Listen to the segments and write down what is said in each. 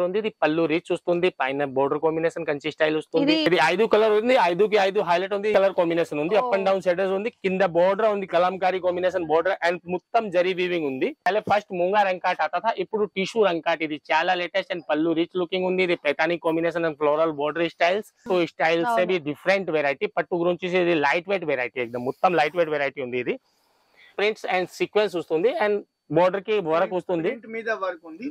ఉంది ఇది పళ్ళు రీచ్ వస్తుంది పైన బోర్డర్ కాంబినేషన్ కంచి స్టైల్ వస్తుంది. ఇది- ఐదు కలర్ ఉంది ఐదుకి ఐదు హైలైట్ ఉంది కలర్ కాంబినేషన్ ఉంది. Up and. డౌన్ షెడర్స్ ఉంది కింద బోర్డర్ ఉంది కలంకారీ కాంబినేషన్ బోర్డర్ అండ్ మొత్తం జరీ వీవింగ్ ఉంది. అలా ఫస్ట్ ముంగా రంకాట్ థా ఇప్పుడు టిష్యూ రంకాట్. ఇది చాలా లేటెస్ట్ అండ్ పళ్ళు రిచ్ లుకింగ్ ఉంది. ఇది పెతానిక్ combination and floral border styles so style సే అవును. బి డిఫరెంట్ వెరైటీ పట్టు గురించి ఇది లైట్ వెయిట్ వెరైటీ మొత్తం లైట్ వెయిట్ వెరైటీ ఉంది ఇది. ప్రింట్స్ అండ్ సీక్వెన్స్ వస్తుంది. అండ్ బోర్డర్కి వర్క్ వస్తుంది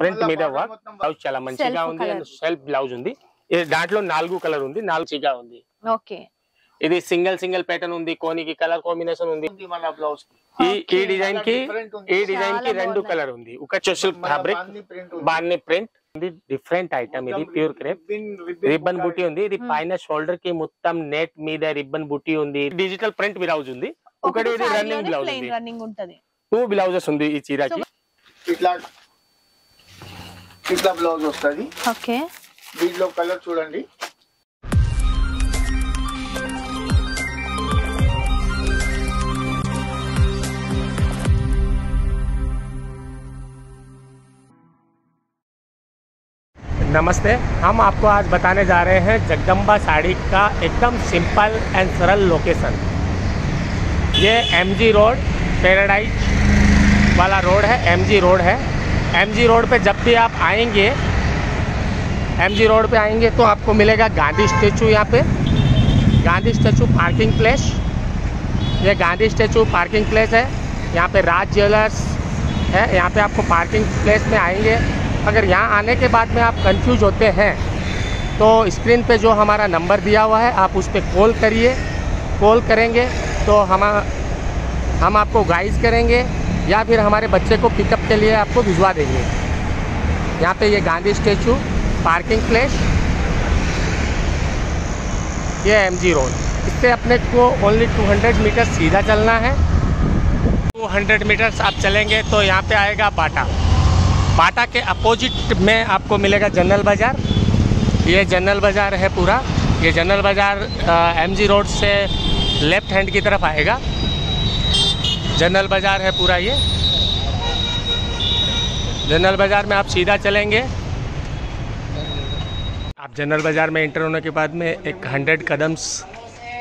ప్రింట్ మీద వర్క్. బ్లౌజ్ చాలా మంచిగా ఉంది. సెల్ఫ్ బ్లౌజ్ ఉంది. ఇది దాంట్లో నాలుగు కలర్ ఉంది. నాలుగు చిగా ఉంది. ఓకే. ఇది సింగిల్ సింగిల్ ప్యాటర్న్ ఉంది. కోనికి కలర్ కాంబినేషన్ ఉంది. ఉంది మళ్ళా బ్లౌజ్ ఈ. డిజైన్కి. ఈ డిజైన్కి రెండు. కలర్ ఉంది. ఒక మళ్ళా ఫ్యాబ్రిక్. బాన్ని ప్రింట్ ఇది డిఫరెంట్ ఐటమ్ ఇది ప్యూర్ క్రేప్ రిబ్బన్ బుట్ట ఉంది. ఇది Hmm. పైన షోల్డర్కి మొత్తం నెట్ మీద రిబ్బన్ బుట్టి ఉంది. డిజిటల్ ప్రింట్ బ్లౌజ్ ఉంది. ఒకటి ఇది రన్నింగ్ బ్లౌజ్ ఉంది. రన్నింగ్ ఉంటది. టూ బ్లౌజెస్ ఉంది ఈ చీరకి ఇట్లా ఇట్లా బ్లౌజ్ వస్తుంది ఓకే దీంట్లో కలర్ చూడండి नमस्ते हम आपको आज बताने जा रहे हैं जगदम्बा साड़ी का एकदम सिंपल एंड सरल लोकेशन ये एमजी रोड पैराडाइज वाला रोड है एमजी रोड है। एमजी रोड पे जब भी आप आएँगे एमजी रोड पे आएँगे तो आपको मिलेगा गांधी स्टेचू यहाँ पे। Gandhi statue parking place. ये गांधी स्टेचू पार्किंग प्लेस है। यहाँ पे राज ज्वेलर्स है। यहाँ पे आपको पार्किंग प्लेस में आएँगे। अगर यहाँ आने के बाद में आप कंफ्यूज होते हैं तो स्क्रीन पे जो हमारा नंबर दिया हुआ है, आप उस पर कॉल करिए। कॉल करेंगे तो हम हम आपको गाइड करेंगे। या फिर हमारे बच्चे को पिकअप के लिए आपको भिजवा देंगे। यहाँ पे ये गांधी स्टेचू पार्किंग प्लेस ये एम जी रोड इससे अपने को ओनली 200 मीटर सीधा चलना है। 200 मीटर्स आप चलेंगे तो यहाँ पे आएगा बाटा। बाटा के अपोजिट में आपको मिलेगा जनरल बाज़ार। ये जनरल बाज़ार है पूरा। ये General Bazaar M G road से लेफ़्ट हैंड की तरफ़ आएगा। जनरल बाज़ार है पूरा ये। जनरल बाज़ार में आप सीधा चलेंगे। आप जनरल बाज़ार में एंटर होने के बाद में एक हंड्रेड कदम्स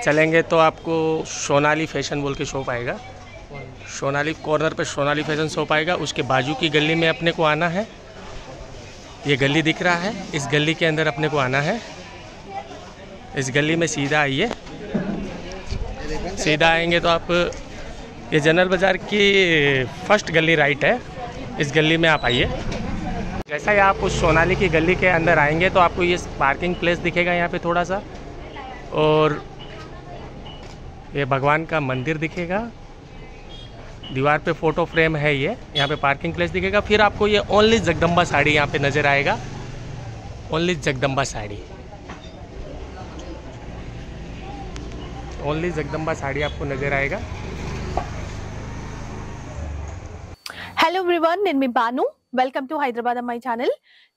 चलेंगे तो आपको सोनाली फ़ैशन बोल के शॉप आएगा सोनाली कॉर्नर पे सोनाली फ़ैशन शॉप आएगा उसके बाजू की गली में अपने को आना है। ये गली दिख रहा है। इस गली के अंदर अपने को आना है। इस गली में सीधा आइए। सीधा आएँगे तो आप ये जनरल बाज़ार की फ़र्स्ट गली राइट है। इस गली में आप आइए। जैसा ही आप उस सोनाली की गली के अंदर आएँगे तो आपको ये पार्किंग प्लेस दिखेगा यहाँ पे थोड़ा सा। और ये भगवान का मंदिर दिखेगा। दीवार पे फ़ोटो फ्रेम है ये, यहाँ पे पार्किंग प्लेस दिखेगा। फिर आपको ये ओनली जगदम्बा साड़ी यहाँ पे नज़र आएगा। ओनली जगदम्बा साड़ी। ओनली जगदम्बा साड़ी आपको नज़र आएगा। హలో ఎవ్రీవన్ నేను మీ బాను వెల్కమ్ టు హైదరాబాద్ అమ్మాయి ఛానల్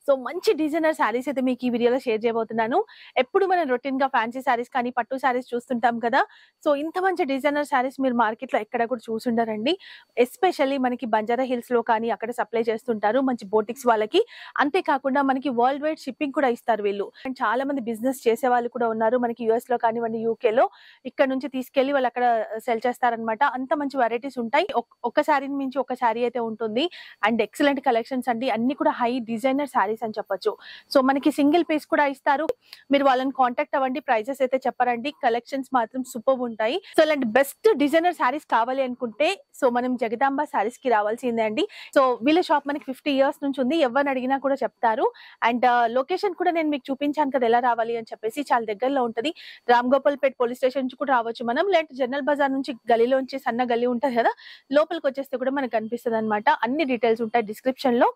So మంచి డిజైనర్ శారీస్ అయితే మీకు ఈ వీడియోలో షేర్ చేయబోతున్నాను. ఎప్పుడు మనం రొటీన్గా ఫ్యాన్సీ శారీస్ కానీ పట్టు శారీస్ చూస్తుంటాం కదా సో ఇంత మంచి డిజైనర్ శారీస్ మీరు మార్కెట్లో ఎక్కడ కూడా చూసుండరండి ఎస్పెషల్లీ మనకి బంజారా హిల్స్లో కానీ అక్కడ సప్లై చేస్తుంటారు మంచి బోటిక్స్ వాళ్ళకి. అంతేకాకుండా మనకి వరల్డ్ వైడ్ షిప్పింగ్ కూడా ఇస్తారు వీళ్ళు. అండ్ చాలా మంది బిజినెస్ చేసే వాళ్ళు కూడా ఉన్నారు మనకి యుఎస్లో కానివ్వండి యూకే లో. ఇక్కడ నుంచి తీసుకెళ్ళి వాళ్ళు అక్కడ సెల్ చేస్తారనమాట అంత మంచి వెరైటీస్ ఉంటాయి. ఒక్- ఒక్క శారీ నుంచి ఒక శారీ అయితే ఉంటుంది. అండ్ ఎక్సలెంట్ కలెక్షన్స్ అండి. అన్ని కూడా హై డిజైనర్ శారీస్ అని చెప్పొచ్చు. సో మనకి సింగిల్ పీస్ కూడా ఇస్తారు. మీరు వాళ్ళని కాంటాక్ట్ అవ్వండి ప్రైజెస్ అయితే చెప్పారండి. కలెక్షన్స్ మాత్రం సూపర్ ఉంటాయి. సో ఇలాంటి బెస్ట్ డిజైనర్ శారీస్ కావాలి అనుకుంటే సో మనం జగదాంబ శారీస్కి రావాల్సిందే అండి. సో వీళ్ళ షాప్ మనకి ఫిఫ్టీ ఇయర్స్ నుంచి ఉంది. ఎవరిని అడిగినా కూడా చెప్తారు. అండ్ uh, లొకేషన్ కూడా నేను మీకు చూపించాను కదా ఎలా రావాలి అని చెప్పేసి చాలా దగ్గరలో ఉంటది. రామ్ గోపాల్పేట్ పోలీస్ స్టేషన్ నుంచి కూడా రావచ్చు మనం. లేదంటే జనరల్ బజార్ నుంచి గలీలోంచి సన్న గల్లీ ఉంటుంది కదా లోపలికి వచ్చేస్తే కూడా మనకు కనిపిస్తుంది అనమాట అన్ని డీటెయిల్స్ ఉంటాయి డిస్క్రిప్షన్లో.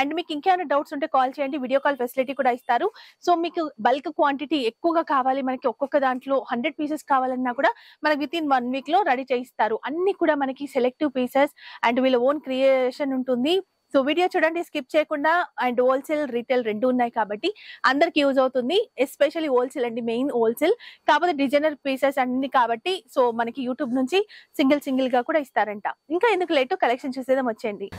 అండ్ మీకు ఇంకేమైనా డౌట్స్ ఉంటే కాల్ కాల్ చేయండి వీడియో కాల్ ఫెసిలిటీ కూడా ఇస్తారు. సో మీకు బల్క్ క్వాంటిటీ ఎక్కువగా కావాలి మనకి ఒక్కొక్క దాంట్లో హండ్రెడ్ పీసెస్ కావాలన్నా కూడా మనకి విత్ ఇన్ వన్ వీక్లో రెడీ చేయిస్తారు. అన్ని కూడా మనకి సెలెక్టివ్ పీసెస్ అండ్ వీళ్ళ ఓన్ క్రియేషన్ ఉంటుంది. సో వీడియో చూడండి స్కిప్ చేయకుండా అండ్ హోల్సేల్ రీటైల్ రెండు ఉన్నాయి కాబట్టి అందరికి యూజ్ అవుతుంది. ఎస్పెషల్లీ హోల్సేల్ అండి మెయిన్ హోల్సేల్. కాకపోతే డిజైనర్ పీసెస్ అన్ని కాబట్టి సో మనకి యూట్యూబ్ నుంచి సింగిల్ సింగిల్గా కూడా ఇస్తారంట. ఇంకా ఎందుకు లేటు? కలెక్షన్ చూసేదాం వచ్చేయండి.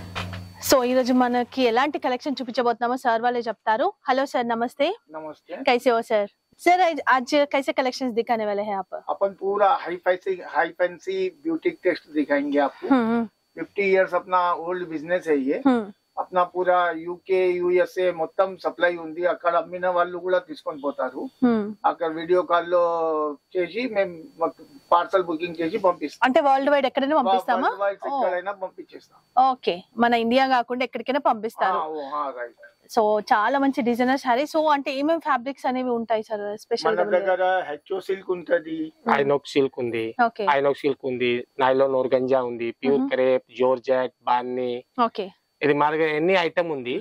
సో मन రోజు మనకి ఎలాంటి కలెక్షన్ చూపించబోతున్నామో సార్ వాళ్ళే చెప్తారు. హలో సార్ నమస్తే. नमस्ते कैसे हो सर सर आज- कैसे कलेक्शंस दिखाने वाले हैं आप अपन पूरा high fancy high fancy beauty test दिखाएँगे आपको। हम्म, हम्म। फिफ्टी इयर्स अपना ओल्ड बिज़नेस है ये। हम्म। అప్నాపురా యూకే యుఎస్ఏ మొత్తం సప్లై ఉంది. అక్కడ అమ్మిన వాళ్ళు కూడా తీసుకొని పోతారు. అక్కడ వీడియో కాల్లో చేసి మేము పార్సల్ బుకింగ్ చేసి పంపిస్తాం. అంటే వరల్డ్ వైడ్ ఎక్కడైనా పంపిస్తామా? ఎక్కడైనా పంపించేస్తాం. ఓకే. మన ఇండియా కాకుండా ఎక్కడికైనా పంపిస్తారు. సో చాలా మంచి డిజైనర్ సారీ సో అంటే ఏమేమి ఫ్యాబ్రిక్స్ అనేవి ఉంటాయి సార్ స్పెషల్ దగ్గర హెచ్ఓ సిల్క్ ఉంటది. ఐనోక్ సిల్క్ ఉంది. ఐనోక్ సిల్క్ ఉంది. నైలోన్ ఓర్గంజా ఉంది. ప్యూర్ క్రేప్ జోర్జెట్ బాన్ని ఓకే. ఇది దగ్గర ఎన్ని ఐటమ్ ఉంది?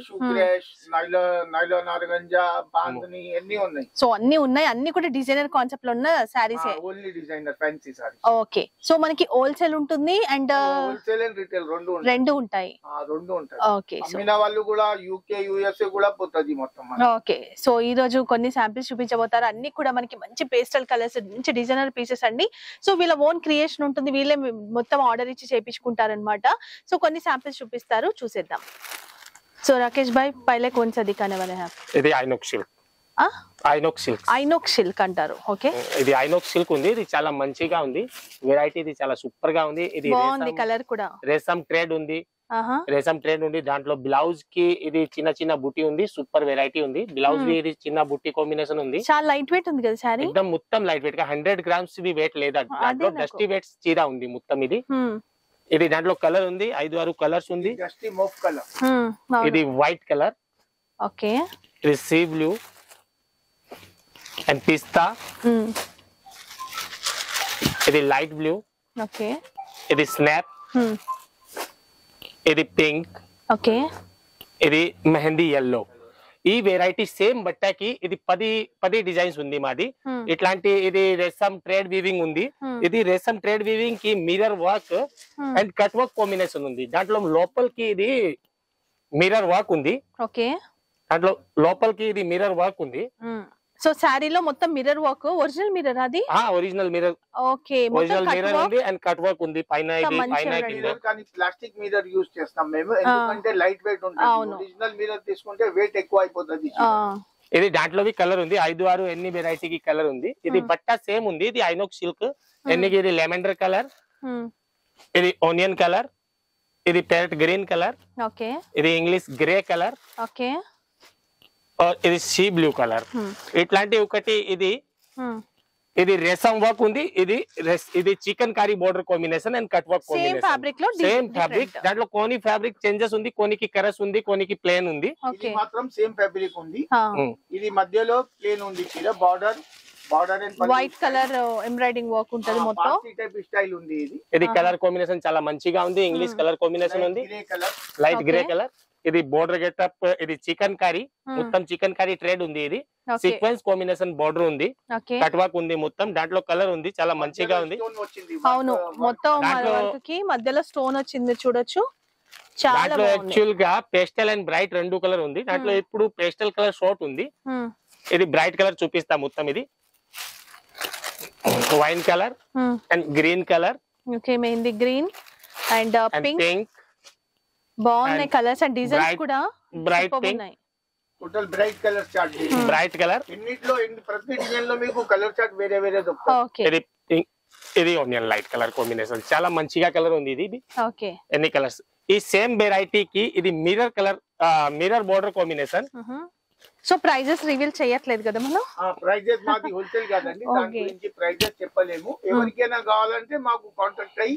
సో అన్ని ఉన్నాయి. అన్ని కూడా డిజైనర్ కాన్సెప్ట్లో ఉన్న saris only designer fancy sari okay so మనకి హోల్సేల్ ఉంటుంది అండ్ హోల్సేల్ అండ్ రిటైల్ రెండు ఉంటాయి. రెండు ఉంటాయి. ఆ, రెండు ఉంటాయి. ఓకే సో అమ్మిన వాళ్ళు కూడా యూకే యుఎస్ఏ కూడా పోతుంది మొత్తం మనకి. ఓకే సో ఈ రోజు కొన్ని శాంపిల్స్ చూపించబోతారు. అన్ని కూడా మనకి మంచి పేస్టల్ కలర్స్ మంచి డిజైనర్ పీసెస్ అండి. సో వీళ్ళ ఓన్ క్రియేషన్ ఉంటుంది. వీళ్ళే మొత్తం ఆర్డర్ ఇచ్చి చేపించుకుంటారనమాట సో కొన్ని శాంపిల్స్ చూపిస్తారు. చేద్దాం. సో రాకేష్ భాయ్ పైలే కొంచెం దికానే వాళ్ళ హ్యాప్ ఇది ఐనోక్ సిల్క్ ఐనోక్ సిల్క్ ఐనోక్ సిల్క్ అంటారు. ఓకే ఇది ఐనోక్ సిల్క్ ఉంది. ఇది చాలా మంచిగా ఉంది. వెరైటీ ఇది చాలా సూపర్గా ఉంది. ఇది బాగుంది కలర్ కూడా. రేసమ్ ట్రేడ్ ఉంది. రేసమ్ ట్రేడ్ ఉంది. దాంట్లో బ్లౌజ్కి ఇది చిన్న చిన్న బుట్టి ఉంది. సూపర్ వెరైటీ ఉంది. బ్లౌజ్ ఇది చిన్న బుట్టి కాంబినేషన్ ఉంది. చాలా లైట్ వెయిట్ ఉంది కదా సారీ మొత్తం లైట్ వెయిట్గా హండ్రెడ్ గ్రామ్స్ ఇది వెయిట్ లేదా? డస్టీ వెయిట్ చీర ఉంది మొత్తం ఇది. ఇది దాంట్లో కలర్ ఉంది ఐదు ఆరు కలర్స్ ఉంది. జస్ట్ మోఫ్ కలర్ ఇది వైట్ కలర్ ఓకే. ఇది సీ బ్లూ అండ్ పిస్తా ఇది లైట్ బ్లూ ఓకే. ఇది స్నాప్ ఇది పింక్ ఓకే. ఇది మెహందీ ఎల్లో ఈ వెరైటీ సేమ్ బట్టకి ఇది పది పది డిజైన్స్ ఉంది మాది. ఇట్లాంటి ఇది రేసం ట్రేడ్ వీవింగ్ ఉంది. ఇది రేసం thread వీవింగ్కి mirror work and cut work combination ఉంది. దాంట్లో లోపలికి ఇది మిరర్ వర్క్ ఉంది. ఓకే. దాంట్లో లోపలికి ఇది మిరర్ వర్క్ ఉంది. సో శారీలో మొత్తం మిర్రర్ వర్క్ ఒరిజినల్ మిర్రర్ అది ఆ ఒరిజినల్ మిరర్ ఓకే మొత్తం ఒరిజినల్ కట్ మిరర్ వర్క్ ఉంది అండ్ కట్ వర్క్ ఉంది. పైన పైన కానీ ప్లాస్టిక్ మిరర్ యూజ్ చేస్తాం మేము. ఎందుకంటే లైట్ వెయిట్ ఉంటుంది. ఒరిజినల్ మిరర్ తీసుకుంటే వెయిట్ ఎక్కువ అయిపోతుంది. ఇది దాంట్లోవి కలర్ ఉంది. ఐదు ఆరు ఎన్ని వెరైటీకి కలర్ ఉంది. ఇది Hmm. బట్ట సేమ్ ఉంది. ఇది ఐనోక్ సిల్క్ ఎన్నికి ఇది లెమెండర్ కలర్ హ్మ్, ఇది ఆనియన్ కలర్ ఇది ప్యారెట్ గ్రీన్ కలర్ ఓకే ఇది ఇంగ్లీష్ గ్రే కలర్ ఓకే ఇది సీ బ్లూ కలర్. హ్మ్, ఇట్లాంటి ఒకటి ఇది. హ్మ్. ఇది రేసం వర్క్ ఉంది. ఇది ఇది chikankari border combination and cut work same combination. ఫ్యాబ్రిక్లో సేమ్ ఫ్యాబ్రిక్ దాంట్లో కొన్ని ఫ్యాబ్రిక్ చేంజెస్ ఉంది కొనికి కరస్ ఉంది కొనికి ప్లేన్ ఉంది. మాత్రం సేమ్ ఫ్యాబ్రిక్ ఉంది. Hmm. ఇది మధ్యలో ప్లేన్ ఉంది చీర. Border border and white colour embroidery work ఉంటది మొత్తం. టైప్ స్టైల్ ఉంది ఇది. ఇది. కలర్ కాంబినేషన్ చాలా మంచిగా ఉంది. English Hmm. కలర్ కాంబినేషన్ ఉంది. Light grey. కలర్ ఇది బోర్డర్ గెటప్ ఇది చికెన్ కర్రీ. హ్మ్, మొత్తం చికెన్ కర్రీ ట్రేడ్ ఉంది ఇది. సీక్వెన్స్ కాంబినేషన్ బోర్డర్ ఉంది. ఓకే కట్ వర్క్ ఉంది మొత్తం. దాంట్లో కలర్ ఉంది. చాలా మంచిగా ఉంది. అవును. మొత్తం మధ్యలో స్టోన్ వచ్చింది చూడొచ్చు. చాలా దాంట్లో యాక్చువల్గా పేస్టల్ అండ్ బ్రైట్ రెండు కలర్ ఉంది. దాంట్లో Hmm. ఇప్పుడు పేస్టల్ కలర్ షార్ట్ ఉంది. హ్మ్, ఇది బ్రైట్ కలర్ చూపిస్తా మొత్తం ఇది. Wine colour. And green colour okay mehndi green and pink బాగున్నాయి and colours and designs bright- కూడా బ్రైట్ ఉన్నాయి. Total bright colour chart bright colour ఎన్నిట్లో ఎన్ని- ప్రతి డిజైన్లో మీకు కలర్ చార్ట్ వేరే వేరే దొరుకుతాయి. ఓకే ఇది ఆనియన్ లైట్ కలర్ కాంబినేషన్ చాలా మంచిగా కలర్ ఉంది ఇది. ఓకే ఎన్ని కలర్స్ ఈ సేమ్ వెరైటీ కి ఇది mirror colour mirror border combination so prices reveal చేయట్లేదు కదా మనం? ప్రైజెస్ మాది హోల్సేల్ కాదండి. దాని. గురించి ప్రైజెస్ చెప్పలేము. ఎవరికైనా కావాలంటే మాకు కాంటాక్ట్ అయ్యి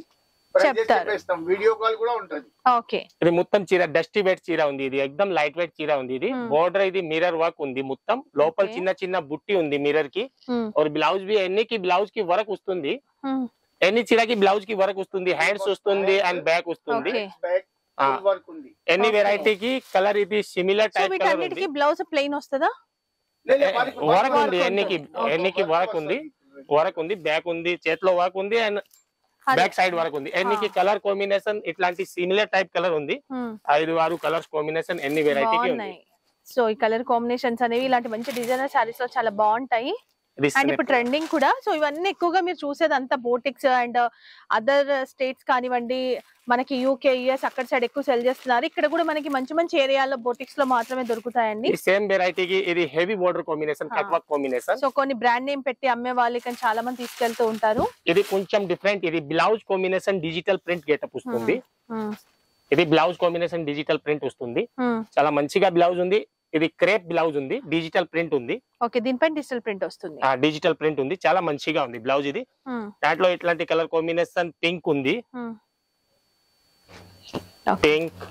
చెప్తారు. చెప్పేస్తాం. వీడియో కాల్ కూడా ఉంటది. ఓకే. ఇది మొత్తం చీర డస్టీ వెయిట్ చీర ఉంది ఇది. ఎక్దమ్ లైట్ వెయిట్ చీర ఉంది ఇది. Hmm. బోర్డర్ ఇది మిర్రర్ వర్క్ ఉంది మొత్తం. లోపల. చిన్న చిన్న బుట్టి ఉంది మిర్రర్కి. और బ్లౌజ్ బి ఎన్నికి బ్లౌజ్కి వర్క్ వస్తుంది. ఎన్ని చీరకి బ్లౌజ్కి వర్క్ వస్తుంది. హ్యాండ్స్ వస్తుంది అండ్ బ్యాక్ వస్తుంది. Ah. వర్క్ ఉంది. ఎన్ని. వెరైటీకి కలర్ ఇది సిమిలర్ టైప్ కలర్ ఉంది. వీటన్నిటికి బ్లౌజ్ ప్లెయిన్ వస్తుందా వర్క్- ఉంది. ఎన్నికి ఎన్నికి వర్క్ ఉంది. వర్క్ ఉంది. బ్యాక్ ఉంది. చేతిలో వర్క్ ఉంది అండ్. బ్యాక్ సైడ్ వర్క్ ఉంది. ఎన్నికి కలర్ కాంబినేషన్ ఇట్లాంటి సిమిలర్ టైప్ కలర్ ఉంది. ఐదు ఆరు కలర్స్ కాంబినేషన్ ఎన్ని బాగున్నాయి. సో ఈ కలర్ కాంబినేషన్స్ అనేవి ఇలాంటి మంచి డిజైనర్ సారీస్లో చాలా బాగుంటాయి. అండ్ ఇప్పుడు. ట్రెండింగ్ కూడా. సో ఇవన్నీ ఎక్కువగా మీరు చూసేది అంతా బోటిక్స్ అండ్ అదర్ స్టేట్స్ కానివ్వండి మనకి యూకే యుఎస్ అక్కడ సైడ్ ఎక్కువ సెల్ చేస్తున్నారు. ఇక్కడ కూడా మనకి మంచి మంచి ఏరియాలో బోటిక్స్లో మాత్రమే దొరుకుతాయండి. సేమ్ వెరైటీకి ఇది హెవీ బోర్డర్ కాంబినేషన్ ఆ. కట్ వర్క్ కాంబినేషన్ సో కొన్ని బ్రాండ్ నేమ్ పెట్టి అమ్మే వాళ్ళు కానీ చాలా మంది తీసుకెళ్తూ ఉంటారు. ఇది కొంచెం డిఫరెంట్ ఇది blouse combination digital print getup వస్తుంది. ఇది బ్లౌజ్ కాంబినేషన్ డిజిటల్ ప్రింట్ వస్తుంది. చాలా మంచిగా బ్లౌజ్ ఉంది. ఇది క్రేప్ బ్లౌజ్ ఉంది డిజిటల్ ప్రింట్ ఉంది. ఓకే దీనిపైన డిజిటల్ ప్రింట్ వస్తుంది. డిజిటల్ ప్రింట్ ఉంది చాలా మంచిగా ఉంది బ్లౌజ్ ఇది. దాంట్లో ఇట్లాంటి కలర్ కాంబినేషన్ పింక్ ఉంది. పింక్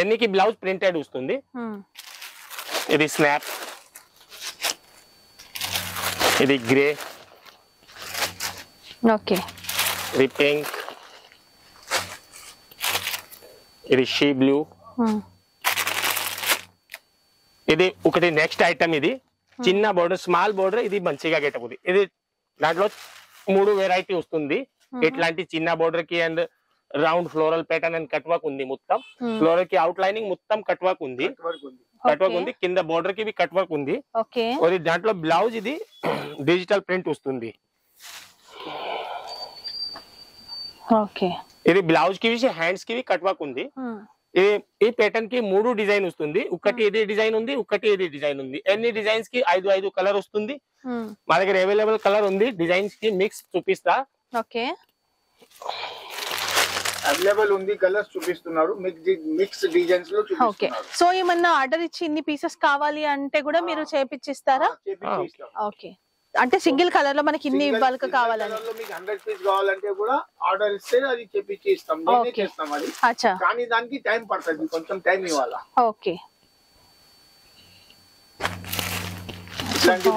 ఎన్నికి బ్లౌజ్ ప్రింటెడ్ వస్తుంది. ఇది స్నాప్ ఇది గ్రే ఓకే. ఇది పింక్ ఇది షీ బ్లూ. ఇది ఒకటి నెక్స్ట్ ఐటమ్ ఇది. చిన్న బోర్డర్ స్మాల్ బోర్డర్ ఇది మంచిగా గెటప్ ఉంది. ఇది దాంట్లో మూడు వెరైటీ వస్తుంది. మ్మ్. ఇట్లాంటి చిన్న బోర్డర్కి and round floral pattern and cut work ఉంది మొత్తం. ఫ్లోరల్కి అవుట్ లైనింగ్ మొత్తం కట్ వర్క్ ఉంది. కట్ వర్క్ ఉంది. కింద బోర్డర్కి కట్ వర్క్ ఉంది. దాంట్లో బ్లౌజ్ ఇది డిజిటల్ ప్రింట్ వస్తుంది. ఓకే ఇది బ్లౌజ్కి హ్యాండ్స్కి కట్ వర్క్ ఉంది. ఈ ఈ ప్యాటర్న్కి మూడు డిజైన్ వస్తుంది. ఒకటి ఇది డిజైన్ ఉంది ఒకటి ఇది డిజైన్ ఉంది. ఎన్ని డిజైన్స్కి ఐదు ఐదు కలర్ వస్తుంది? మ్మ్. మా దగ్గర అవైలబుల్ కలర్ ఉంది. డిజైన్స్కి మిక్స్ చూపిస్తా. ఓకే. అవైలబుల్ ఉంది కలర్స్ చూపిస్తున్నారు. మిక్స్ డిజైన్స్లో ఓకే. చూపిస్తున్నారు. సో ఏమన్నా ఆర్డర్ ఇచ్చి ఇన్ని పీసెస్ కావాలి అంటే కూడా మీరు చేపిచ్చిస్తారా. ఓకే. అంటే సింగిల్ కలర్లో మనకి ఇన్ని బల్క్ కావాలని. మీకు హండ్రెడ్ పీస్ కావాలంటే కూడా ఆర్డర్ ఇస్తే అది చేపించి ఇస్తాం. నేనే. చేస్తాం అది. అచ్చా. కానీ దానికి టైం పడుతుంది. కొంచెం టైం ఇవ్వాలా. ఓకే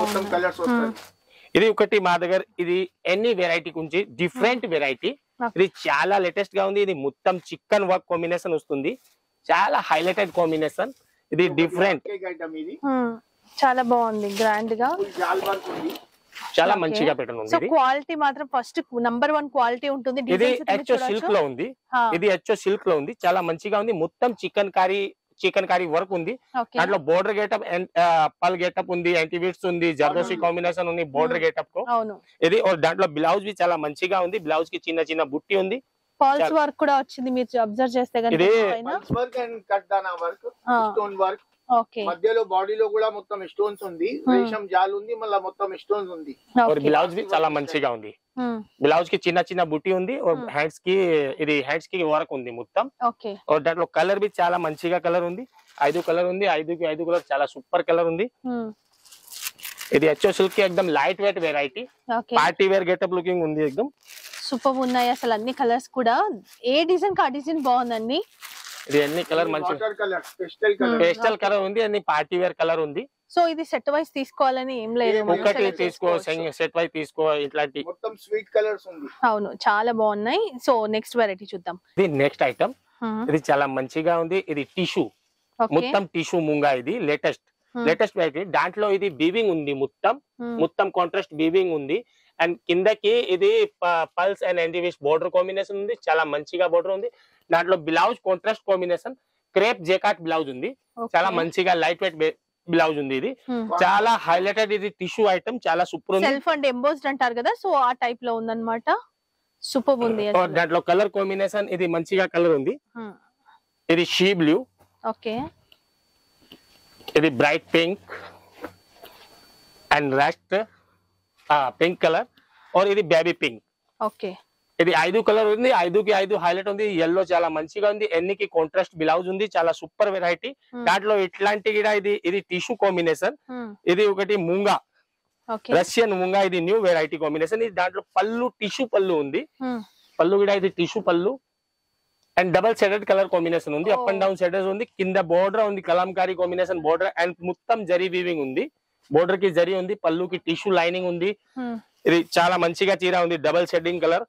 మొత్తం కలర్స్ వస్తాయి. ఇది ఒకటి మా దగ్గర ఇది ఎన్ని వెరైటీ గురించి డిఫరెంట్ వెరైటీ. ఇది చాలా లేటెస్ట్గా ఉంది. ఇది మొత్తం చికెన్ వర్క్ కాంబినేషన్ వస్తుంది. చాలా హైలైటెడ్ కాంబినేషన్ ఇది డిఫరెంట్ కేక్ ఐటమ్ ఇది. మ్మ్. చాలా బాగుంది. గ్రాండ్గా. చాలా. మంచిగా పెట్టడం ఉంది క్వాలిటీ మాత్రం ఫస్ట్ నంబర్ వన్ క్వాలిటీ ఉంటుంది. ఇది హెచ్ఓ. సిల్క్లో ఉంది. ఇది హెచ్ఓ సిల్క్లో ఉంది. చాలా మంచిగా ఉంది. మొత్తం chikankari chikankari work ఉంది. దాంట్లో బోర్డర్ గెటప్ పల్ గెటప్ ఉంది యాంటీబిట్స్ ఉంది జర్దోసి. కాంబినేషన్ ఉంది బోర్డర్ Hmm. గెటప్కు. అవును. ఇది దాంట్లో బ్లౌజ్ బి చాలా మంచిగా ఉంది. బ్లౌజ్కి చిన్న చిన్న బుట్టి ఉంది. ఫాల్స్ చాలా- వర్క్ కూడా వచ్చింది. మీరు అబ్జర్వ్ చేస్తే కనుక ఇది- పైన పల్స్ వర్క్ అండ్ కట్ దానా వర్క్ మధ్యలో బాడీలో కూడా మొత్తం స్టోన్స్ ఉంది. Hmm. రేషం జాలు ఉంది మళ్ళీ మొత్తం స్టోన్స్ ఉంది. బ్లౌజ్ చాలా మంచిగా ఉంది. Hmm. బ్లౌజ్కి చిన్న చిన్న బుట్టి ఉంది హ్యాండ్స్ hmm. కి ఇది హ్యాండ్స్కి వర్క్ ఉంది మొత్తం. దాంట్లో కలర్ బి చాలా మంచిగా కలర్ ఉంది. ఐదు కలర్ ఉంది ఐదు ఐదు కలర్ చాలా సూపర్ కలర్ ఉంది. ఇది వచ్చేసరికి ఎక్దమ్ light weight variety party wear getup looking ఉంది ఎక్దమ్ సూపర్ ఉన్నాయి అసలు అన్ని కలర్స్ కూడా. ఏ డిజైన్ కా డిజైన్ బాగుందండి? ఇది అన్ని కలర్ మంచి కలర్ పేస్టల్ కలర్ Hmm. ఉంది అన్ని పార్టీ వేర్ కలర్ ఉంది. సో ఇది సెట్ వైస్ తీసుకోవాలని ఏం లేదు. ఒకటి తీసుకో. సెట్ వైజ్ తీసుకో ఇట్లాంటి. మొత్తం స్వీట్ కలర్స్ ఉంది. అవును చాలా బాగున్నాయి. సో నెక్స్ట్ వెరైటీ చూద్దాం. ఇది నెక్స్ట్ ఐటమ్ మ్మ్. ఇది చాలా మంచిగా ఉంది. ఇది టిష్యూ మొత్తం టిష్యూ ముంగా ఇది లేటెస్ట్ Hmm. లేటెస్ట్ వెరైటీ దాంట్లో ఇది బీవింగ్ ఉంది మొత్తం. మ్మ్. మొత్తం కాంట్రాస్ట్ బీవింగ్ ఉంది. అండ్ కిందకి ఇది పల్స్ అండ్ ఎన్టీవిస్ బోర్డర్ కాంబినేషన్ ఉంది. చాలా మంచిగా బోర్డర్ ఉంది. దాంట్లో blouse contrast combination crepe jacquard blouse ఉంది. చాలా మంచిగా లైట్ వెయిట్ బ్లౌజ్ ఉంది ఇది. చాలా హైలైటెడ్ ఇది టిష్యూ ఐటమ్ చాలా సూపర్ సెల్ఫ్ అండ్ ఎంబోస్డ్ అంటారు కదా సో ఆ టైప్లో ఉందన్నమాట. సూపర్ ఉంది దాంట్లో కలర్ కాంబినేషన్ ఇది మంచిగా కలర్ ఉంది. ఇది షీ బ్లూ ఓకే. ఇది bright pink and rest pink colour or ఇది బేబీ పింక్ ఓకే. ఇది ఐదు కలర్ ఉంది ఐదుకి ఐదు హైలైట్ ఉంది ఎల్లో చాలా మంచిగా ఉంది ఎన్నికి కాంట్రాస్ట్ బ్లౌజ్ ఉంది చాలా సూపర్ వెరైటీ మ్మ్. దాంట్లో ఇట్లాంటి కూడా ఇది ఇది టిష్యూ కాంబినేషన్ మ్మ్. ఇది ఒకటి ముంగా. రష్యన్ ముంగా ఇది న్యూ వెరైటీ కాంబినేషన్ ఇది దాంట్లో పళ్ళు టిష్యూ పళ్ళు ఉంది. మ్మ్. పళ్ళు కూడా ఇది టిష్యూ పళ్ళు. And double shaded colour combination ఉంది. అప్. అండ్ డౌన్ షెడెడ్ ఉంది. కింద బోర్డర్ ఉంది కలంకారీ కాంబినేషన్ బోర్డర్ అండ్ మొత్తం జరీ వీవింగ్ ఉంది. బోర్డర్కి జరీ ఉంది పళ్ళుకి టిష్యూ లైనింగ్ ఉంది. ఇది చాలా మంచిగా చీర ఉంది డబల్ షెడ్డింగ్ కలర్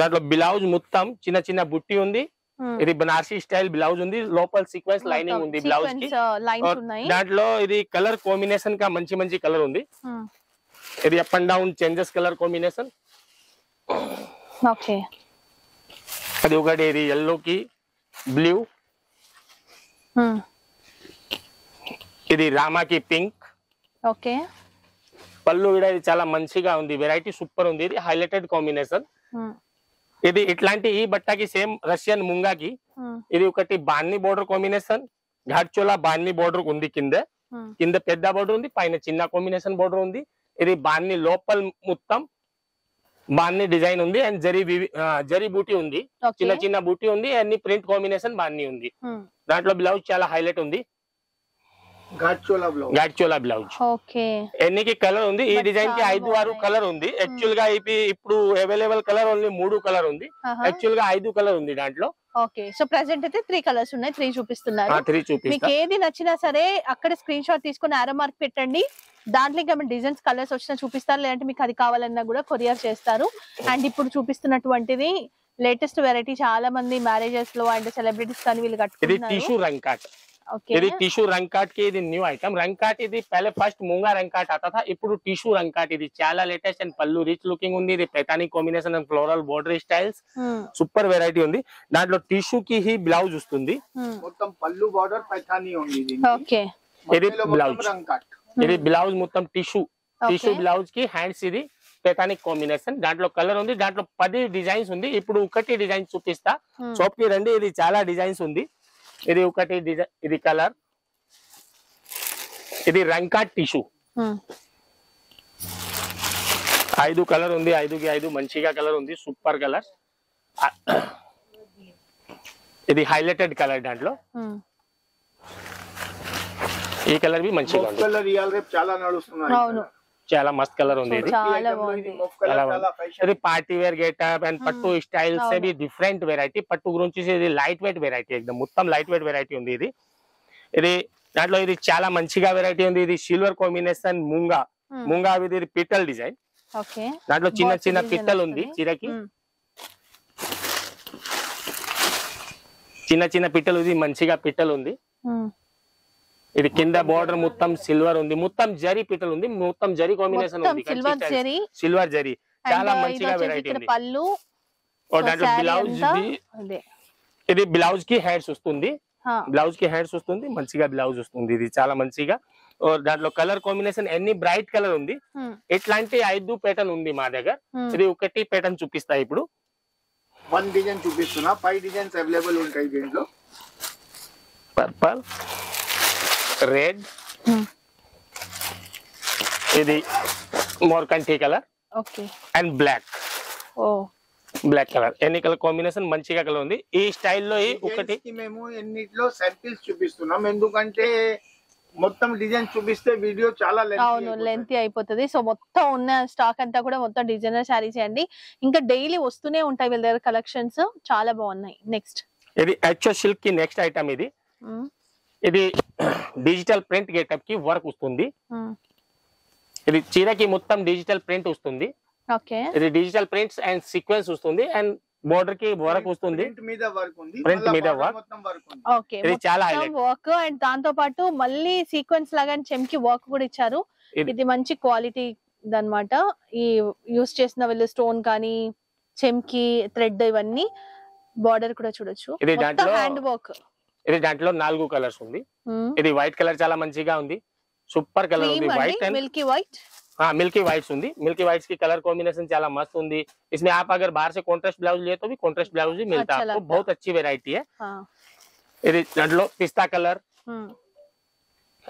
దాంట్లో బ్లౌజ్ మొత్తం చిన్న చిన్న బుట్టి ఉంది. మ్మ్. ఇది బనారసీ స్టైల్ బ్లౌజ్ ఉంది. లోపల సీక్వెన్స్ లైనింగ్ ఉంది బ్లౌజ్కి और ఉన్నాయి. దాంట్లో ఇది కలర్ కాంబినేషన్ కా మంచి మంచి కలర్ ఉంది. మ్మ్. ఇది up and down changes colour combination. Okay. అది ఒకటి ఇది ఎల్లో కి బ్లూ. ఇది రామాకి పింక్ ఓకే. పళ్ళు కూడా ఇది చాలా మంచిగా ఉంది. వెరైటీ సూపర్ ఉంది. ఇది హైలైటెడ్ కాంబినేషన్ ఇది ఇట్లాంటి ఈ బట్టకి సేమ్ రష్యన్ ముంగాకి. ఇది ఒకటి బాన్ని బోర్డర్ కాంబినేషన్. ఘాట్చోలా బాన్ని బోర్డర్ ఉంది కింద. కింద పెద్ద బోర్డర్ ఉంది పైన చిన్న కాంబినేషన్ బోర్డర్ ఉంది. ఇది బాన్ని లోపల మొత్తం బాన్ని డిజైన్ ఉంది అండ్ జరీ జరీ బూటీ ఉంది. చిన్న చిన్న బూటీ ఉంది అన్ని ప్రింట్ కాంబినేషన్ బాన్ని ఉంది. దాంట్లో బ్లౌజ్ చాలా హైలైట్ ఉంది. ఘాట్ చోలా బ్లౌజ్. ఘాట్చోలా బ్లౌజ్. ఓకే. ఎన్నికి కలర్ ఉంది. ఈ డిజైన్కి ఐదు ఆరు. కలర్ ఉంది. యాక్చువల్గా ఇవి ఇప్పుడు అవైలబుల్ కలర్ ఓన్లీ మూడు కలర్ ఉంది. ఆహా. యాక్చువల్గా ఐదు కలర్ ఉంది దాంట్లో. ఓకే. సో ప్రెసెంట్ అయితే త్రీ కలర్స్ ఉన్నాయి. త్రీ చూపిస్తున్నారు. మీకు ఏది నచ్చినా సరే అక్కడ స్క్రీన్ షాట్ తీసుకుని ఆరో మార్క్ పెట్టండి. దాంట్లో ఇంకా డిజైన్స్ కలర్స్ వచ్చినా చూపిస్తారు? లేదంటే మీకు అది కావాలన్నా కూడా కొరియర్ చేస్తారు. అండ్ ఇప్పుడు చూపిస్తున్నటువంటిది లేటెస్ట్ వెరైటీ చాలా మంది మ్యారేజెస్లో అండ్ సెలబ్రిటీస్ కానీ వీళ్ళు ఇది ఇది టిష్యూ రంకాట్కి ఇది న్యూ ఐటమ్ రంకాట్ ఇది ఫస్ట్ ముంగా రంకాట్ కాట్ ఇప్పుడు టిష్యూ రంకాట్ ఇది చాలా లేటెస్ట్ అండ్ పల్లు రిచ్ లుకింగ్ ఉంది. ఇది పెతానిక్ combination and floral border styles super variety ఉంది. దాంట్లో టిష్యూ కి హీ బ్లౌజ్ వస్తుంది. Hmm. మొత్తం పల్లు బోర్డర్ పెతాని ఉంది ఓకే ఇది బ్లౌజ్ ఇది hmm. బ్లౌజ్ మొత్తం టిష్యూ టిష్యూ బ్లౌజ్కి హ్యాండ్స్ ఇది పెతానిక్ కాంబినేషన్ దాంట్లో కలర్ ఉంది. దాంట్లో పది డిజైన్స్ ఉంది. ఇప్పుడు ఒకటి డిజైన్ చూపిస్తా. Hmm. షాప్కి రండి. ఇది చాలా డిజైన్స్ ఉంది. ఇది ఒకటి డిజైన్ ఇది కలర్. ఇది రంకాట్ టిష్యూ. ఐదు కలర్ ఉంది ఐదుకి ఐదు మంచిగా కలర్ ఉంది సూపర్ కలర్. ఇది హైలైటెడ్ కలర్ దాంట్లో. ఈ కలర్ బి మంచిగా ఉంది. కలర్ ఇవాళ రేపు చాలా నడుస్తున్నాయి. అవును. చాలా మస్త్ కలర్ ఉంది ఇది. చాలా బాగుంది. పార్టీ వేర్ గెటప్ అండ్ పట్టు స్టైల్ సే అవును. Be different variety. పట్టు గురించి ఇది లైట్ వెయిట్ వెరైటీ ఎక్దమ్ మొత్తం లైట్ వెయిట్ వెరైటీ ఉంది ఇది. ఇది దాంట్లో ఇది చాలా మంచిగా వెరైటీ ఉంది. ఇది సిల్వర్ కాంబినేషన్ ముంగా. ముంగా ఇది పిట్టల్ డిజైన్. ఓకే. దాంట్లో చిన్న చిన్న పిట్టలు ఉంది. చీరకి. చిన్న చిన్న పిట్టలు ఇది మంచిగా పిట్టలు ఉంది. ఇది కింద బోర్డర్ మొత్తం సిల్వర్ ఉంది. మొత్తం జరీ పిట్టలు ఉంది. మొత్తం జరీ కాంబినేషన్ ఉంది. సిల్వర్ జరీ. చాలా మంచిగా వెరైటీ పళ్ళు దాంట్లో బ్లౌజ్ ఇది. బ్లౌజ్కి హెడ్స్ వస్తుంది. బ్లౌజ్కి హెడ్స్ వస్తుంది. మంచిగా బ్లౌజ్ వస్తుంది. ఇది చాలా మంచిగా. దాంట్లో కలర్ కాంబినేషన్ ఎన్ని బ్రైట్ కలర్ ఉంది. ఇట్లాంటి ఐదు ప్యాటర్న్ ఉంది మా దగ్గర. ఇది ఒకటి ప్యాటర్న్ చూపిస్తా ఇప్పుడు. వన్ డిజైన్ చూపిస్తున్నా. ఫైవ్ డిజైన్స్ అవైలబుల్ ఉంటాయి దీంట్లో. పర్పల్ రెడ్ ఇది మోర్కంటి colour. Okay. And black. Oh. Black colour. ఎన్ని కలర్ కాంబినేషన్? మంచిగా కలర్ ఉంది. ఈ స్టైల్లో ఒకటి మేము ఎన్నిట్లో శాంపిల్స్ చూపిస్తున్నాం. ఎందుకంటే మొత్తం డిజైన్ చూపిస్తే వీడియో చాలా అవును. లెంత్ అయిపోతుంది. సో మొత్తం ఉన్న స్టాక్ అంతా కూడా మొత్తం డిజైనర్ శారీస్ అండి ఇంకా డైలీ వస్తూనే ఉంటాయి వీళ్ళ దగ్గర కలెక్షన్స్ చాలా బాగున్నాయి. నెక్స్ట్ ఇది హెచ్ఓ సిల్క్కి నెక్స్ట్ ఐటమ్ ఇది. ఇది డిజిటల్ ప్రింట్ గెటప్కి వర్క్ వస్తుంది. ఇది చీరకి మొత్తం డిజిటల్ ప్రింట్ వస్తుంది. ఓకే. ఇది డిజిటల్ ప్రింట్స్ అండ్ సీక్వెన్స్ వస్తుంది అండ్ బోర్డర్కి వర్క్ వస్తుంది. ప్రింట్ మీద వర్క్ ఉంది. Print మళ్ళా మీద border work. మొత్తం వర్క్ ఉంది. ఓకే. ఇది చాలా వర్క్ అండ్ దాంతో పాటు మళ్ళీ సీక్వెన్స్ లాగా చెంకి వర్క్ కూడా ఇచ్చారు. ఇది- మంచి క్వాలిటీ అన్నమాట ఈ యూస్ చేసిన వీళ్ళు స్టోన్ కానీ చెంకి థ్రెడ్ ఇవన్నీ బార్డర్ కూడా చూడొచ్చు. ఇది మొత్తం దాంట్లో హ్యాండ్ వర్క్. ఇది దాంట్లో నాలుగు కలర్స్ ఉంది ఇది వైట్ కలర్ చాలా మంచిగా ఉంది సూపర్ కలర్ ఉంది క్రీమ్ వైట్ అండి and milky white milky whites ఉంది मिल्की व्हाइट्स की कलर कॉम्बिनेशन చాలా मस्त ఉంది इसमें आप अगर बाहर से कॉन्ट्रास्ट ब्लाउज लिए तो भी कॉन्ट्रास्ट ब्लाउज भी मिलता अच्छा है आपको लगता बहुत अच्छी वेरायटी है ఇది దాంట్లో పిస్తా colour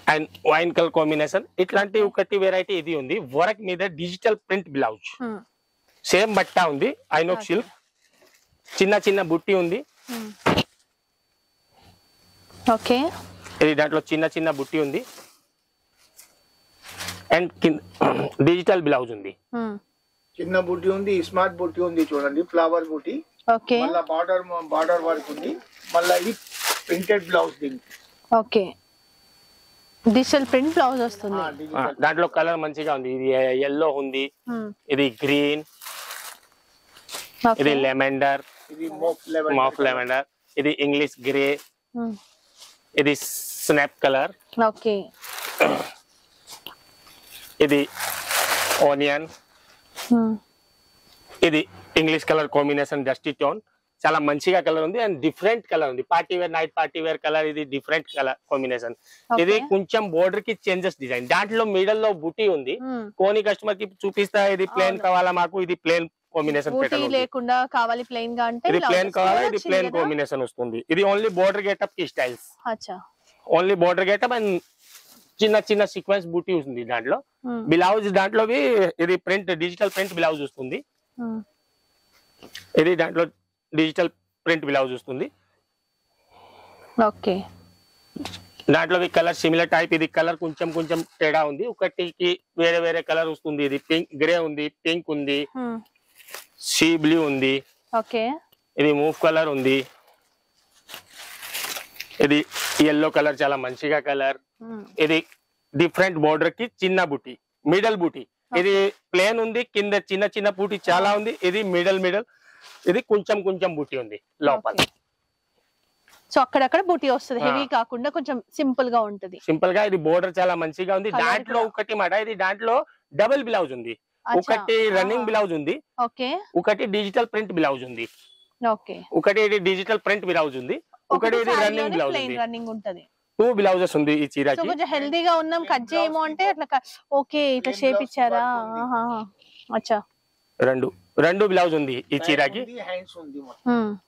and wine colour combination ఇట్లాంటి ఒకటి వెరైటీ ఇది ఉంది వర్క్ మీద డిజిటల్ ప్రింట్ బ్లౌజ్ సేమ్ బట్ట ఉంది ఐనోక్ Okay. సిల్క్ చిన్న చిన్న బుట్టి ఉంది ఓకే. ఇది దాంట్లో చిన్న చిన్న బుట్టి ఉంది. అండ్ డిజిటల్ బ్లౌజ్ ఉంది. చిన్న బుట్టి ఉంది స్మార్ట్ బుట్టి ఉంది చూడండి ఫ్లవర్ బుట్టి. ఓకే. మళ్ళా బార్డర్ బార్డర్ వర్క్ ఉంది. మళ్ళా ఇది ప్రింటెడ్ బ్లౌజ్ దీనికి. ఓకే. డిజిటల్ ప్రింట్ బ్లౌజ్ వస్తుంది. దాంట్లో కలర్ మంచిగా ఉంది. ఇది ఎల్లో ఉంది. Hmm. ఇది గ్రీన్ ఇది లెమెండర్ ఇది మోఫ్ లెమెండర్ ఇది ఇంగ్లీష్ గ్రే Hmm. ఇది స్నాప్ కలర్ ఓకే ఇది ఆనియన్ Hmm. ఇది English colour combination dusty tone చాలా మంచిగా కలర్ ఉంది అండ్ డిఫరెంట్ కలర్ ఉంది. Party wear night party wear colour ఇది డిఫరెంట్ కలర్ కాంబినేషన్ ఇది. కొంచెం బోర్డర్కి చేంజెస్ డిజైన్ దాంట్లో మిడల్లో బుటీ ఉంది. Hmm. కోని కస్టమర్కి చూపిస్తా ఇది ప్లేన్. కావాలా మాకు? ఇది ప్లేన్ కాంబినేషన్ బూటీ లేకుండా కావాలి ప్లెయిన్గా అంటే ఇది వస్తుంది కావాలా ఇది. ప్లేన్ కాంబినేషన్ వస్తుంది. ఇది only border గెటప్కి styles only border getup and చిన్న చిన్న సీక్వెన్స్ బూటీ ఉంది దాంట్లో. Hmm. బ్లౌజ్ దాంట్లో ఇది ప్రింట్ డిజిటల్ ప్రింట్ బ్లౌజ్ వస్తుంది. Hmm. ఇది దాంట్లో డిజిటల్ ప్రింట్ బ్లౌజ్ వస్తుంది. ఓకే దాంట్లో కలర్ సిమిలర్ టైప్ ఇది కలర్ కొంచెం కొంచెం తేడా ఉంది. ఒకటికి వేరే వేరే కలర్ వస్తుంది. ఇది పింక్ గ్రే ఉంది పింక్ ఉంది. Hmm. సీ బ్లూ ఉంది. ఓకే. ఇది మూవ్ కలర్ ఉంది. ఇది ఎల్లో కలర్ చాలా మంచిగా కలర్. ఇది డిఫరెంట్ బోర్డర్కి చిన్న బుటీ మిడల్ బుటీ. ఇది ప్లేన్ ఉంది కింద చిన్న చిన్న బూటీ చాలా ఉంది. ఇది మిడల్ మిడల్ ఇది కొంచెం కొంచెం బుటీ ఉంది లోపల. సో అక్కడక్కడ బూటీ వస్తుంది. హెవీ కాకుండా కొంచెం సింపుల్గా ఉంటది. సింపుల్గా ఇది బోర్డర్ చాలా మంచిగా ఉంది. దాంట్లో. ఒకటి మాట ఇది దాంట్లో డబుల్ బ్లౌజ్ ఉంది. ఒకటి రన్నింగ్. బ్లౌజ్ ఉంది. ఓకే. ఒకటి డిజిటల్ ప్రింట్ బ్లౌజ్ ఉంది. ఓకే. ఒకటి ఇది డిజిటల్ ప్రింట్ బ్లౌజ్ ఉంది. ఒకటి ఇది రన్నింగ్ బ్లౌజ్ ఉంది. రన్నింగ్ ఉంటది. టూ బ్లౌజెస్ ఉంది ఈ సో చీరకి. కొంచెం హెల్దీగా ఉన్నాం కట్ చేయము అంటే అట్లా ఓకే ఇట్లా షేప్ ఇచ్చారా. అచ్చా. రెండు రెండు బ్లౌజ్ ఉంది ఈ చీరకి.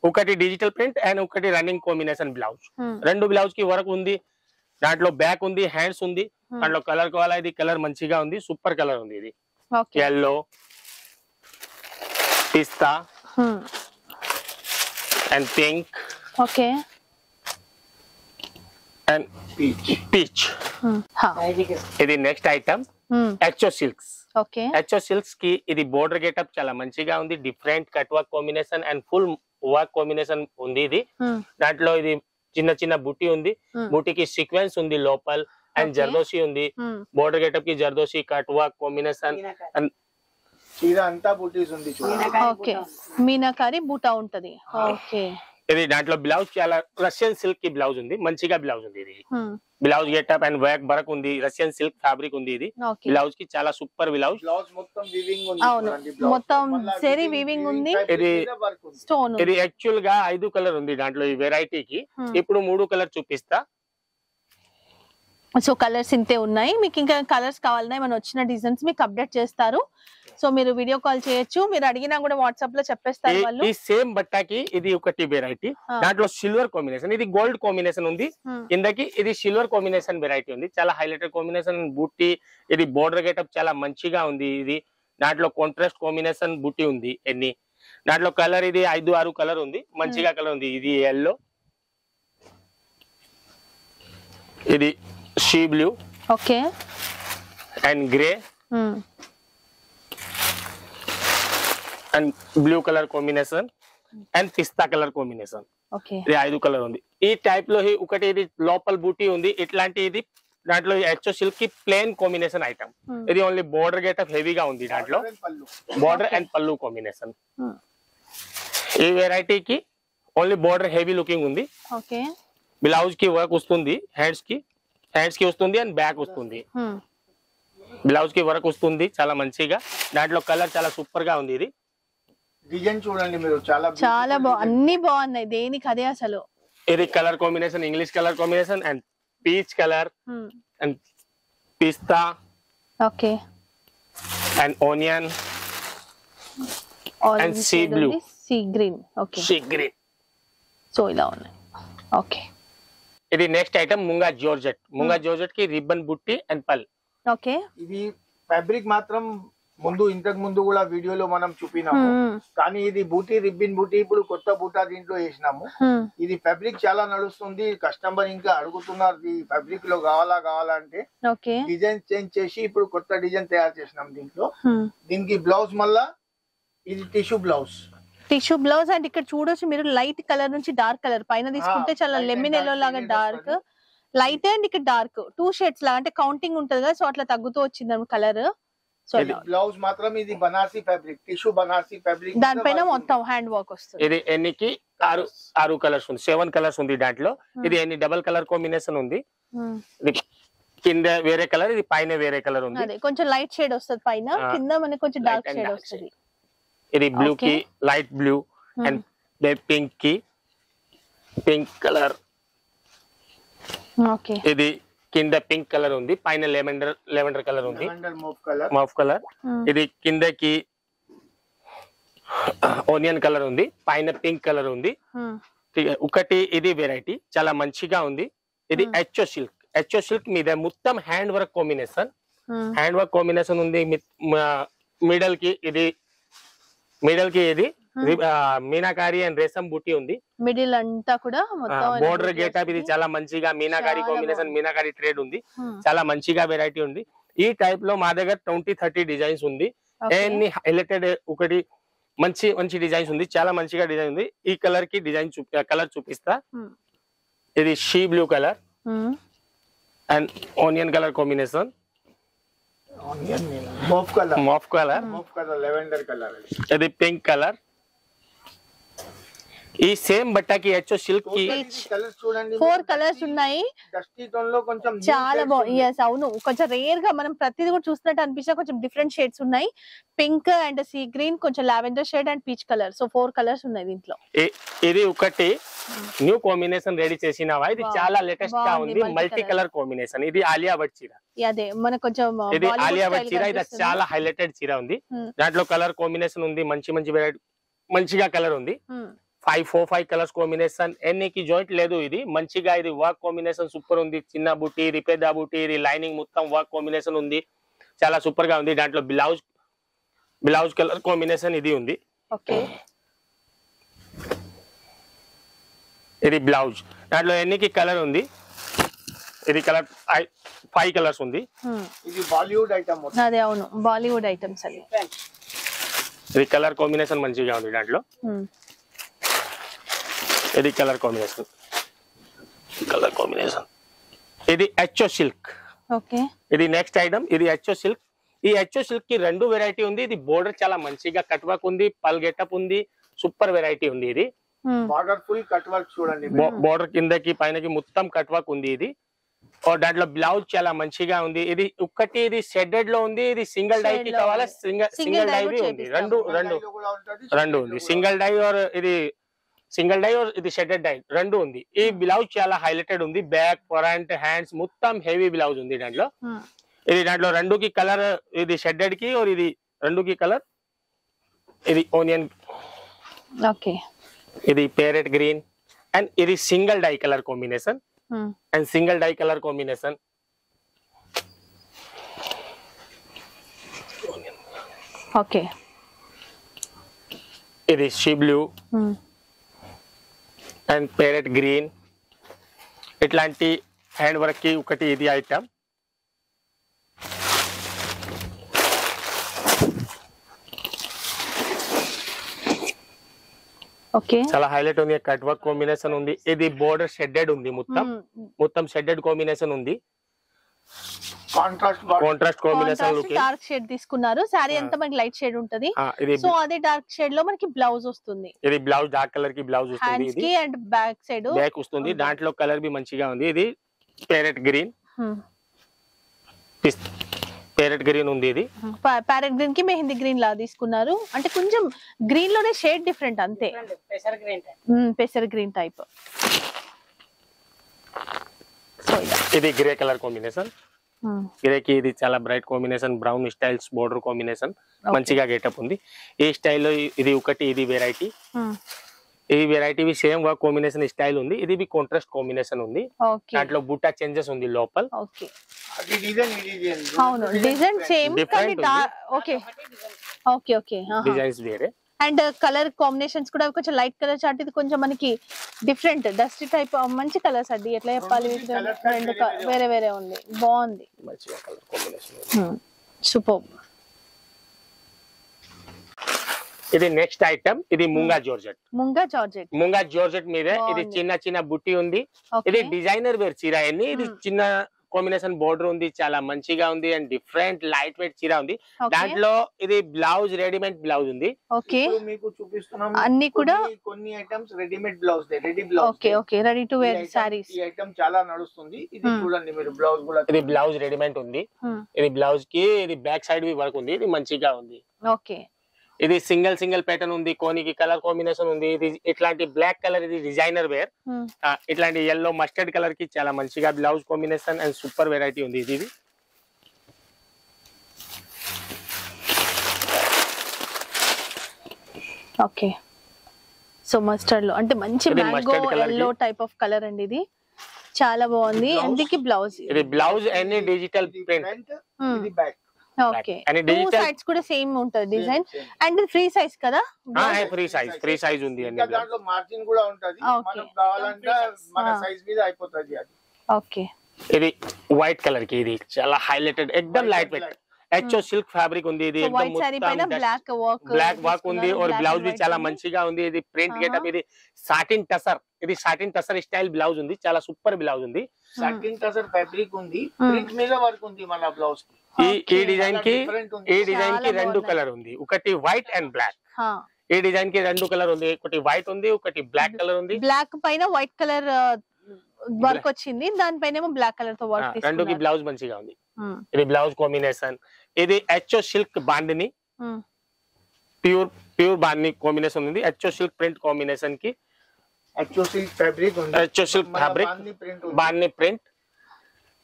ఒకటి డిజిటల్ ప్రింట్ అండ్ ఒకటి రన్నింగ్ కాంబినేషన్ బ్లౌజ్. రెండు బ్లౌజ్కి వర్క్ ఉంది. దాంట్లో బ్యాక్ ఉంది హ్యాండ్స్ ఉంది. దాంట్లో కలర్ కావాలా ఇది కలర్ మంచిగా ఉంది సూపర్ కలర్ ఉంది ఇది. Yellow pista. And pink okay and Peach. Peach. ఇది next item. HO silks okay HO సిల్క్స్కి ఇది బోర్డర్ గెటప్ చాలా మంచిగా ఉంది different cut work combination and full work combination ఉంది ఇది. దాంట్లో ఇది చిన్న చిన్న బుట్టి ఉంది. బుట్టికి సీక్వెన్స్ ఉంది లోపల అండ్. జర్దోసి ఉంది. బోర్డర్ గెటప్కి జర్దోసి కట్ వర్క్ కాంబినేషన్ అండ్ చీర అంతా బుటీస్ ఉంది చూడండి ఓకే. మీనాకారి బూటా ఉంటది. ఓకే. ఇది దాంట్లో బ్లౌజ్ చాలా రష్యన్ సిల్క్కి బ్లౌజ్ ఉంది. మంచిగా బ్లౌజ్ ఉంది ఇది. బ్లౌజ్ గెటప్ అండ్ వర్క్ బరక్ ఉంది. రష్యన్ సిల్క్ ఫ్యాబ్రిక్ ఉంది ఇది. బ్లౌజ్కి చాలా సూపర్ బ్లౌజ్. బ్లౌజ్ మొత్తం వీవింగ్ ఉంది అవును. మొత్తం ఇది-. స్టోన్ యాక్చువల్గా ఐదు కలర్ ఉంది దాంట్లో ఈ వెరైటీకి. ఇప్పుడు మూడు కలర్ చూపిస్తా. సో కలర్స్ ఇంతే ఉన్నాయి. మీకు ఇంకా కలర్స్ కావాలన్నా మనం వచ్చిన డిజైన్స్ మీకు అప్డేట్ చేస్తారు. సో మీరు వీడియో కాల్ చేయొచ్చు. మీరు అడిగినా కూడా వాట్సాప్లో చెప్పేస్తారు వాళ్ళు. ఈ సేమ్ బట్టకి ఇది ఒకటి వెరైటీ. దాంట్లో సిల్వర్ కాంబినేషన్ ఇది గోల్డ్ కాంబినేషన్ ఉంది. కిందకి ఇది సిల్వర్ కాంబినేషన్ వెరైటీ ఉంది. చాలా హైలైటెడ్ కాంబినేషన్ బుట్టి ఇది బోర్డర్ గెటప్ చాలా మంచిగా ఉంది ఇది. దాంట్లో కాంట్రాస్ట్ కాంబినేషన్ బుట్టి ఉంది ఎన్ని. దాంట్లో కలర్ ఇది ఐదు ఆరు కలర్ ఉంది. మంచిగా కలర్ ఉంది. ఇది ఎల్లో ఇది sea blue okay and grey hmm. And blue colour combination and pista colour combination okay ఇది ఐదు కలర్ ఉంది. ఈ టైప్లో ఈ ఒకటి ఇది లోపల బూటీ ఉంది. ఇట్లాంటి ఇది దాంట్లో హెచ్ఓ సిల్క్కి ప్లేన్ కాంబినేషన్ ఐటమ్ Hmm. ఇది ఓన్లీ బోర్డర్ గెటప్ హెవీగా ఉంది దాంట్లో. Border and పళ్ళు. బోర్డర్ అండ్ పళ్ళు కాంబినేషన్ హ్మ్. ఈ వెరైటీకి ఓన్లీ బోర్డర్ హెవీ లుకింగ్ ఉంది. ఓకే బ్లౌజ్కి వర్క్ వస్తుంది. హ్యాండ్స్కి. హ్యాండ్స్కి వస్తుంది అండ్ బ్యాక్ వస్తుంది. హ్మ్. బ్లౌజ్కి వర్క్ వస్తుంది చాలా మంచిగా. దాంట్లో కలర్ చాలా సూపర్గా ఉంది ఇది. డిజైన్ చూడండి మీరు చాలా చాలా beautiful బా design. అన్ని బాగున్నాయి దేనికి అదే అసలు. ఇది colour combination English colour combination and peach colour hmm. And pista okay and onion orange sea blue. Sea green okay sea green so ఇలా ఉన్నాయి. ఓకే ఇది నెక్స్ట్ ఐటమ్ ముంగా జోర్జెట్ ముంగా జోర్జెట్కి రిబ్బన్ బుట్టి అండ్ పల్ ఓకే. ఇది ఫ్యాబ్రిక్ మాత్రం ముందు ఇంతకు ముందు కూడా వీడియోలో మనం చూపినాము. హ్మ్. కానీ ఇది బూటీ రిబ్బిన్ బూటీ ఇప్పుడు కొత్త బూటా దీంట్లో వేసినాము. హ్మ్. ఇది ఫ్యాబ్రిక్ చాలా నడుస్తుంది కస్టమర్ ఇంకా అడుగుతున్నారు ఈ ఫ్యాబ్రిక్లో కావాలా కావాలా? అంటే ఓకే. డిజైన్ చేంజ్ చేసి ఇప్పుడు కొత్త డిజైన్ తయారు చేసినాం దీంట్లో. దీనికి బ్లౌజ్ మళ్ళా ఇది tissue blouse tissue blouse and ఇక్కడ చూడొచ్చు మీరు లైట్ కలర్ నుంచి డార్క్ కలర్ పైన తీసుకుంటే చాలా లెమన్ ఎల్లో లాగా డార్క్. లైట్ అండ్ ఇక్కడ డార్క్ టూ షేడ్స్ లాగా అంటే కౌంటింగ్ ఉంటది కదా సో అట్లా తగ్గుతూ వచ్చింది కలర్ సో ఇది బ్లౌజ్ మాత్రం ఇది Banarasi fabric tissue Banarasi fabric దానిపైన మొత్తం హ్యాండ్ వర్క్ వస్తుంది. ఇది ఎన్నికి ఆరు ఆరు కలర్స్ ఉంది. సెవెన్ కలర్స్ ఉంది దాంట్లో. ఇది ఎన్ని? డబల్ కలర్ కాంబినేషన్ ఉంది. ఇది కింద వేరే కలర్ ఇది పైన వేరే కలర్ ఉంది. అదే కొంచెం లైట్ షేడ్ వస్తుంది పైన. కింద మనకి కొంచెం డార్క్ షేడ్ వస్తుంది. ఇది బ్లూ కి. Light blue Hmm. అండ్ పింక్కి పింక్ కలర్ ఓకే ఇది కింద పింక్ కలర్ ఉంది పైన లెవెండర్ లెవెండర్ కలర్ ఉంది. Lavender mauve colour mauve colour ఇది కిందకి ఓనియన్ కలర్ ఉంది పైన పింక్ కలర్ ఉంది. ఠీక్- ఒకటి ఇది వెరైటీ చాలా మంచిగా ఉంది. ఇది Hmm. HO silk HO silk మీద మొత్తం hand work combination hand work combination ఉంది మిడల్కి ఇది మిడల్కి ఇది మీనాకారి అండ్ రేసం బుట్టి ఉంది మిడిల్ అంతా కూడా బోర్డర్ గేటప్ ఇది చాలా మంచిగా మీనాకారి కాంబినేషన్. మీనాకారి ట్రేడ్ ఉంది. చాలా మంచిగా వెరైటీ ఉంది ఈ టైప్లో మా దగ్గర ట్వంటీ థర్టీ డిజైన్స్ ఉంది. ఎన్ని హైలైటెడ్ ఒకటి మంచి మంచి డిజైన్స్ ఉంది చాలా మంచిగా డిజైన్ ఉంది ఈ కలర్కి డిజైన్ కలర్ చూపిస్తా. ఇది sea blue colour. And onion colour combination mauve colour mauve colour mauve colour lavender colour ఇది పింక్ కలర్ ఈ సేమ్ బట్టకి హెచ్ఓ సిల్క్కి ఫోర్ కలర్స్ ఉన్నాయి. డస్టీ టోన్లో కొంచెం new చాలా బాగుంది అవును. కొంచెం రేర్గా మనం ప్రతిదీ కూడా చూస్తున్నట్టు అనిపించిన కొంచెం డిఫరెంట్ షేడ్స్ ఉన్నాయి. పింక్ అండ్ సీ గ్రీన్ కొంచెం lavender shade and peach colour so four colours ఉన్నాయి దీంట్లో. ఇది ఒకటి. న్యూ కాంబినేషన్ రెడీ చేసినవా? ఇది. చాలా లేటెస్ట్గా ఉంది. మల్టీ. కలర్ కాంబినేషన్ ఇది ఆలియా భట్ చీర అదే. మన కొంచెం ఇది ఆలియా భట్ style చీర. ఇది. చాలా హైలైటెడ్ చీర ఉంది. Hmm. దాంట్లో కలర్ కాంబినేషన్ ఉంది. మంచి మంచి వెరైటీ మంచిగా కలర్ ఉంది. Five four five colours combination ఎన్నికి joint లేదు ఇది. మంచిగా ఇది వర్క్ కాంబినేషన్ సూపర్ ఉంది. చిన్న బుట్టి ఇది పెద్ద బుట్టి ఇది లైనింగ్ మొత్తం వర్క్ కాంబినేషన్ ఉంది. చాలా సూపర్గా ఉంది. దాంట్లో బ్లౌజ్ బ్లౌజ్ కలర్ కాంబినేషన్ ఇది ఉంది. ఇది బ్లౌజ్ దాంట్లో ఎన్నికి కలర్ ఉంది. ఇది కలర్ ఫైవ్ కలర్స్ ఉంది. ఇది బాలీవుడ్ ఐటమ్ అదే అవును. బాలీవుడ్ ఐటమ్స్ అవి. ఇది కలర్ కాంబినేషన్ మంచిగా ఉంది దాంట్లో. ఇది కలర్ కాంబినేషన్. Colour combination. ఇది హెచ్ఓ సిల్క్ ఓకే. ఇది నెక్స్ట్ ఐటమ్ ఇది హెచ్ఓ సిల్క్ ఈ హెచ్ఓ సిల్క్కి రెండు వెరైటీ ఉంది. ఇది బోర్డర్ చాలా మంచిగా కట్ వర్క్ ఉంది పల్ గెటప్ ఉంది సూపర్ వెరైటీ ఉంది ఇది. బార్డర్ ఫుల్ కట్ వర్క్ చూడండి బోర్డర్ కిందకి పైనకి మొత్తం కట్ వర్క్ ఉంది ఇది. దాంట్లో బ్లౌజ్ చాలా మంచిగా ఉంది. ఇది ఒక్కటి ఇది షెడెడ్లో ఉంది ఇది సింగిల్ డై కి కావాలా? ఉంది. సింగిల్ సింగిల్ డై కూడా ఉంది. రెండు రెండు. రెండు ఉంది. సింగిల్ డై ఆర్ ఇది సింగిల్ డై ఆర్ ఇది షెడెడ్ డై రెండు ఉంది. ఈ బ్లౌజ్ చాలా హైలైటెడ్ ఉంది. బ్యాక్ ఫ్రంట్ హ్యాండ్స్ మొత్తం హెవీ బ్లౌజ్ ఉంది దాంట్లో. Hmm. ఇది దాంట్లో రెండుకి కలర్ ఇది షెడెడ్కి और ఇది రెండుకి కలర్ ఇది ఓనియన్ ఓకే ఇది పేరెట్ గ్రీన్ అండ్ ఇది single dye colour combination Hmm. And single dye colour combination okay ఇది sea blue Hmm. And parrot green ఇట్లాంటి హ్యాండ్ వర్క్కి ఒకటి ఇది ఐటమ్ చాలా హైలైట్ ఉంది. కట్ వర్క్ కాంబినేషన్ ఉంది. ఇది బోర్డర్ షెడెడ్ ఉంది మొత్తం. మొత్తం షెడెడ్ కాంబినేషన్ ఉంది. కాంట్రాస్ట్ కాంబినేషన్ డార్క్ షేడ్ తీసుకున్నారు. అంతా మనకి లైట్ షేడ్ ఉంటది? సో అదే డార్క్ షేడ్లో మనకి బ్లౌజ్ వస్తుంది. ఇది బ్లౌజ్ డార్క్ కలర్కి బ్లౌజ్ వస్తుంది హ్యాండ్స్ ఇది. కి అండ్ బ్యాక్ సైడ్ బ్యాక్ వస్తుంది. దాంట్లో కలర్ బి మంచిగా ఉంది. ఇది పేరెట్ గ్రీన్ పేరెట్ గ్రీన్ ఉంది ఇది. ప్యారెట్ గ్రీన్కి మెహందీ గ్రీన్ లా తీసుకున్నారు. అంటే కొంచెం గ్రీన్లోనే షేడ్ డిఫరెంట్ అంతే. పెసర్ గ్రీన్ టైప్ సో ఇలా ఇది. Grey colour combination. Hmm. Grey కి ఇది చాలా bright combination brown styles border combination. మంచిగా గెటప్ ఉంది. ఈ స్టైల్లో ఇది ఒకటి ఇది వెరైటీ. ఈ variety same work combination style ఉంది. ఇది బి కాంట్రాస్ట్ కాంబినేషన్ ఉంది. ఓకే దాంట్లో బుట్టా చేంజెస్ ఉంది లోపల. ఓకే అది డిజైన్ ఈ డిజైన్ అవును డిజైన్ సేమ్ కానీ Different ఉంది. ఓకే ఓకే ఓకే డిజైన్స్ వేరే. అండ్ కలర్ కాంబినేషన్స్ కూడా కొంచెం లైట్ కలర్ చాట్ ఇది కొంచెం మనకి డిఫరెంట్ డస్టీ టైప్ మంచి కలర్స్ అండి ఎట్లా చెప్పాలి? రెండు వేరే వేరే ఉంది. బాగుంది. Combination super. ఇది నెక్స్ట్ ఐటమ్ ఇది ముంగా జోర్జెట్ ముంగా జార్జెట్ ముంగా జోర్జెట్ మీద ఇది. చిన్న చిన్న బుట్టి ఉంది. ఇది డిజైనర్ వేర్ చీర అన్ని ఇది Hmm. చిన్న కాంబినేషన్ బోర్డర్ ఉంది చాలా మంచిగా ఉంది అండ్ డిఫరెంట్ లైట్ వెయిట్ చీర ఉంది. దాంట్లో ఇది బ్లౌజ్ రెడీమేడ్ బ్లౌజ్ ఉంది. ఓకే ఇప్పుడు మీకు చూపిస్తున్నాం అన్ని కూడా- కొన్ని- items readymade blouse ready blouse okay okay ready to wear saris ఈ ఐటమ్ చాలా నడుస్తుంది. ఇది Hmm. చూడండి మీరు బ్లౌజ్ కూడా ఇది బ్లౌజ్ రెడీమేడ్ ఉంది. ఇది బ్లౌజ్కి ఇది బ్యాక్ సైడ్ వి వర్క్ ఉంది. ఇది మంచిగా ఉంది. ఓకే ఇది సింగిల్ సింగిల్ ప్యాటర్న్ ఉంది కోనికి కలర్ కాంబినేషన్ ఉంది ఇది ఇట్లాంటి బ్లాక్ కలర్ ఇది డిజైనర్ వేర్ ఉమ్. ఇట్లాంటి ఎల్లో మస్టర్డ్ కలర్కి చాలా మంచిగా blouse combination and super variety ఉంది ఇది ఓకే సో మస్టర్డ్లో అంటే మంచి mango. Yellow type of colour అండి ఇది చాలా బాగుంది. అందుకే బ్లౌజ్ ఇది బ్లౌజ్ అన్ని డిజిటల్ ప్రింట్ Hmm. ఇది బ్యాక్ కూడా సేమ్ ఉంటది అండ్ ఫ్రీ సైజ్ కదా? Ah, ఫ్రీ సైజ్ ఉంది అండి ఇది వైట్ కలర్కి ఇది చాలా highlighted light weight HO silk fabric ఉంది ఇది బ్లాక్ వర్క్ ఉంది బ్లౌజ్ చాలా మంచిగా ఉంది ఇది ప్రింట్ గేటప్ ఇది సాటిన్ టసర్ ఇది సాటిన్ టసర్ స్టైల్ బ్లౌజ్ ఉంది చాలా సూపర్ బ్లౌజ్ ఉంది. సాటిన్ టసర్ ఉంది. ప్రింట్ మీద వర్క్ ఉంది మన బ్లౌజ్ ఈ ఈ Okay. డిజైన్కి Different ఉంది. ఈ డిజైన్కి చాలా రెండు బాగున్నాయి. కలర్ ఉంది. ఒకటి వైట్ అండ్ బ్లాక్ ఈ డిజైన్కి రెండు కలర్ ఉంది. ఒకటి వైట్ ఉంది ఒకటి బ్లాక్ కలర్ ఉంది. బ్లాక్ పైన వైట్ కలర్ వర్క్ వచ్చింది. దానిపైన ఏమో బ్లాక్ కలర్తో ఆ, వర్క్ రెండుకి బ్లౌజ్ మంచిగా ఉంది. ఇది బ్లౌజ్ కాంబినేషన్ ఇది HO silk bandhani pure pure bandhani combination ఉంది. హెచ్ఓ సిల్క్ ప్రింట్ కాంబినేషన్కి. యాక్చువల్ సిల్క్ ఫ్యాబ్రిక్ ఉంది. HO silk fabric print bandhani print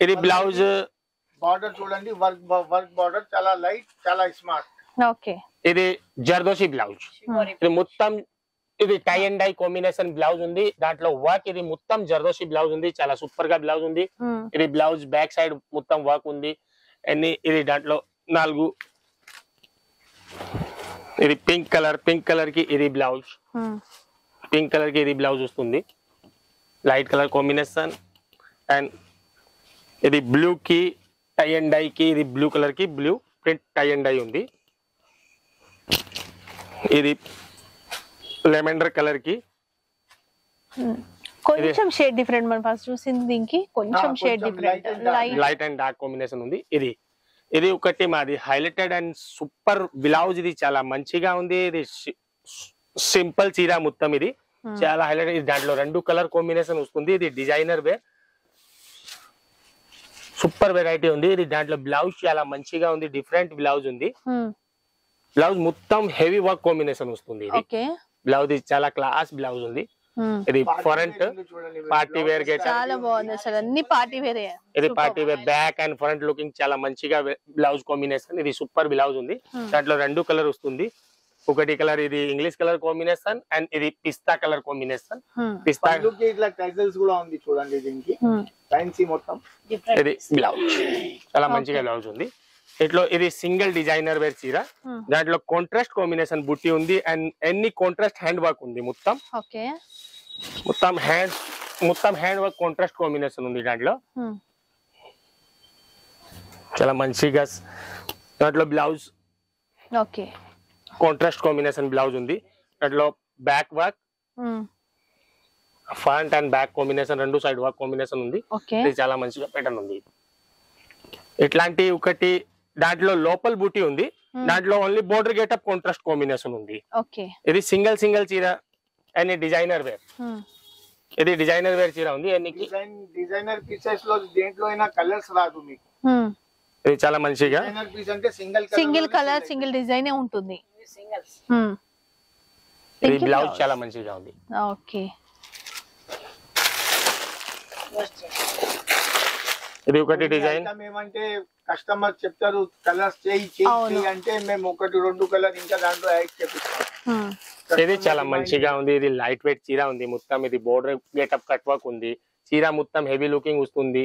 ఇది బ్లౌజ్ బార్డర్ చూడండి వర్క్ వర్క్ బార్డర్ చాలా లైట్ చాలా స్మార్ట్. ఓకే. ఇది జర్దోషి బ్లౌజ్. ఇది మొత్తం ఇది tie and dye combination blouse ఉంది. దాంట్లో వర్క్ ఇది మొత్తం జర్దోషి బ్లౌజ్ ఉంది. చాలా సూపర్గా బ్లౌజ్ ఉంది. ఇది బ్లౌజ్ బ్యాక్ సైడ్ మొత్తం వర్క్ ఉంది. అన్ని ఇది దాంట్లో నాలుగు ఇది పింక్ కలర్ పింక్ కలర్కి ఇది బ్లౌజ్. పింక్ కలర్కి ఇది బ్లౌజ్ వస్తుంది. లైట్ కలర్ కాంబినేషన్ అండ్ ఇది బ్లూ కి టై అండ్ డై కి ఇది బ్లూ కలర్కి blue print tie and dye ఉంది. ఇది లెమెండర్ కలర్కి. కొంచెం షేడ్ డిఫరెంట్ మనం ఫస్ట్ చూసింది దీనికి కొంచెం shade different and dark. Light and dark combination ఉంది. ఇది ఇది ఒకటి మాది హైలైటెడ్ అండ్ సూపర్ బ్లౌజ్ ఇది చాలా మంచిగా ఉంది. ఇది సింపుల్ చీర మొత్తం ఇది. చాలా హైలైట్ ఇది దాంట్లో రెండు కలర్ కాంబినేషన్ వస్తుంది. ఇది డిజైనర్ వే సూపర్ వెరైటీ ఉంది. ఇది దాంట్లో బ్లౌజ్ చాలా మంచిగా ఉంది. డిఫరెంట్ బ్లౌజ్ ఉంది. బ్లౌజ్ మొత్తం హెవీ వర్క్ కాంబినేషన్ వస్తుంది ఇది. బ్లౌజ్ ఇది చాలా క్లాస్ బ్లౌజ్ ఉంది. ఇది ఫ్రంట్ చాలా బాగుంది అసలు. అన్ని పార్టీ వేరే ఇది party wear back and front looking చాలా మంచిగా బ్లౌజ్ కాంబినేషన్. ఇది సూపర్ బ్లౌజ్ ఉంది. దాంట్లో రెండు కలర్ వస్తుంది. ఒకటి కలర్ ఇది ఇంగ్లీష్ కలర్ కాంబినేషన్ అండ్ ఇది పిస్తా కలర్ కాంబినేషన్. పిస్తా ఇట్లా కూడా ఉంది చూడండి దీనికి. ఫ్యాన్సీ మొత్తం. ఇది బ్లౌజ్. చాలా మంచిగా బ్లౌజ్ ఉంది. ఇట్లా ఇది సింగిల్ డిజైనర్ వేర్ చీర. దాంట్లో కాంట్రాస్ట్ కాంబినేషన్ బుట్టి ఉంది అండ్ ఎన్ని కాంట్రాస్ట్ హ్యాండ్ వర్క్ ఉంది మొత్తం. ఓకే. మొత్తం హ్యాండ్ మొత్తం హ్యాండ్ వర్క్ కాంట్రాస్ట్ కాంబినేషన్ ఉంది దాంట్లో. చాలా మంచిగా దాంట్లో blouse. Okay. Contrast combination blouse ఉంది. దాంట్లో back work front and back combination రెండు సైడ్ వర్క్ కాంబినేషన్ ఉంది. ఇది చాలా మంచిగా ప్యాటర్న్ ఉంది. ఇట్లాంటి ఒకటి దాంట్లో లోపల బూటీ ఉంది. దాంట్లో only border getup contrast combination ఉంది. ఓకే ఇది సింగిల్ సింగిల్ చీర అండ్ డిజైనర్ వేర్ ఇది డిజైనర్ వేర్ చీర ఉంది డిజైనర్ పీసెస్లో దేంట్లో అయినా కలర్స్ రాదు మీకు. ఇది చాలా మంచిగా. డిజైనర్ పీస్ అంటే single single colour single design ఉంటుంది. ఇది బ్లౌజ్ చాలా మంచిగా ఉంది. ఓకే ఇది ఒకటి డిజైన్ ఏమంటే కస్టమర్ చెప్తారు కలర్స్ చేయి చేయి అంటే మేము ఒకటి రెండు కలర్ ఇంకా దాంట్లో యాడ్ చేపిస్తాం. ఇది చాలా మంచిగా ఉంది. ఇది లైట్ వెయిట్ చీర ఉంది. మొత్తం ఇది బోర్డర్ గెటప్ కట్ వర్క్ ఉంది. చీర మొత్తం హెవీ లుకింగ్ వస్తుంది.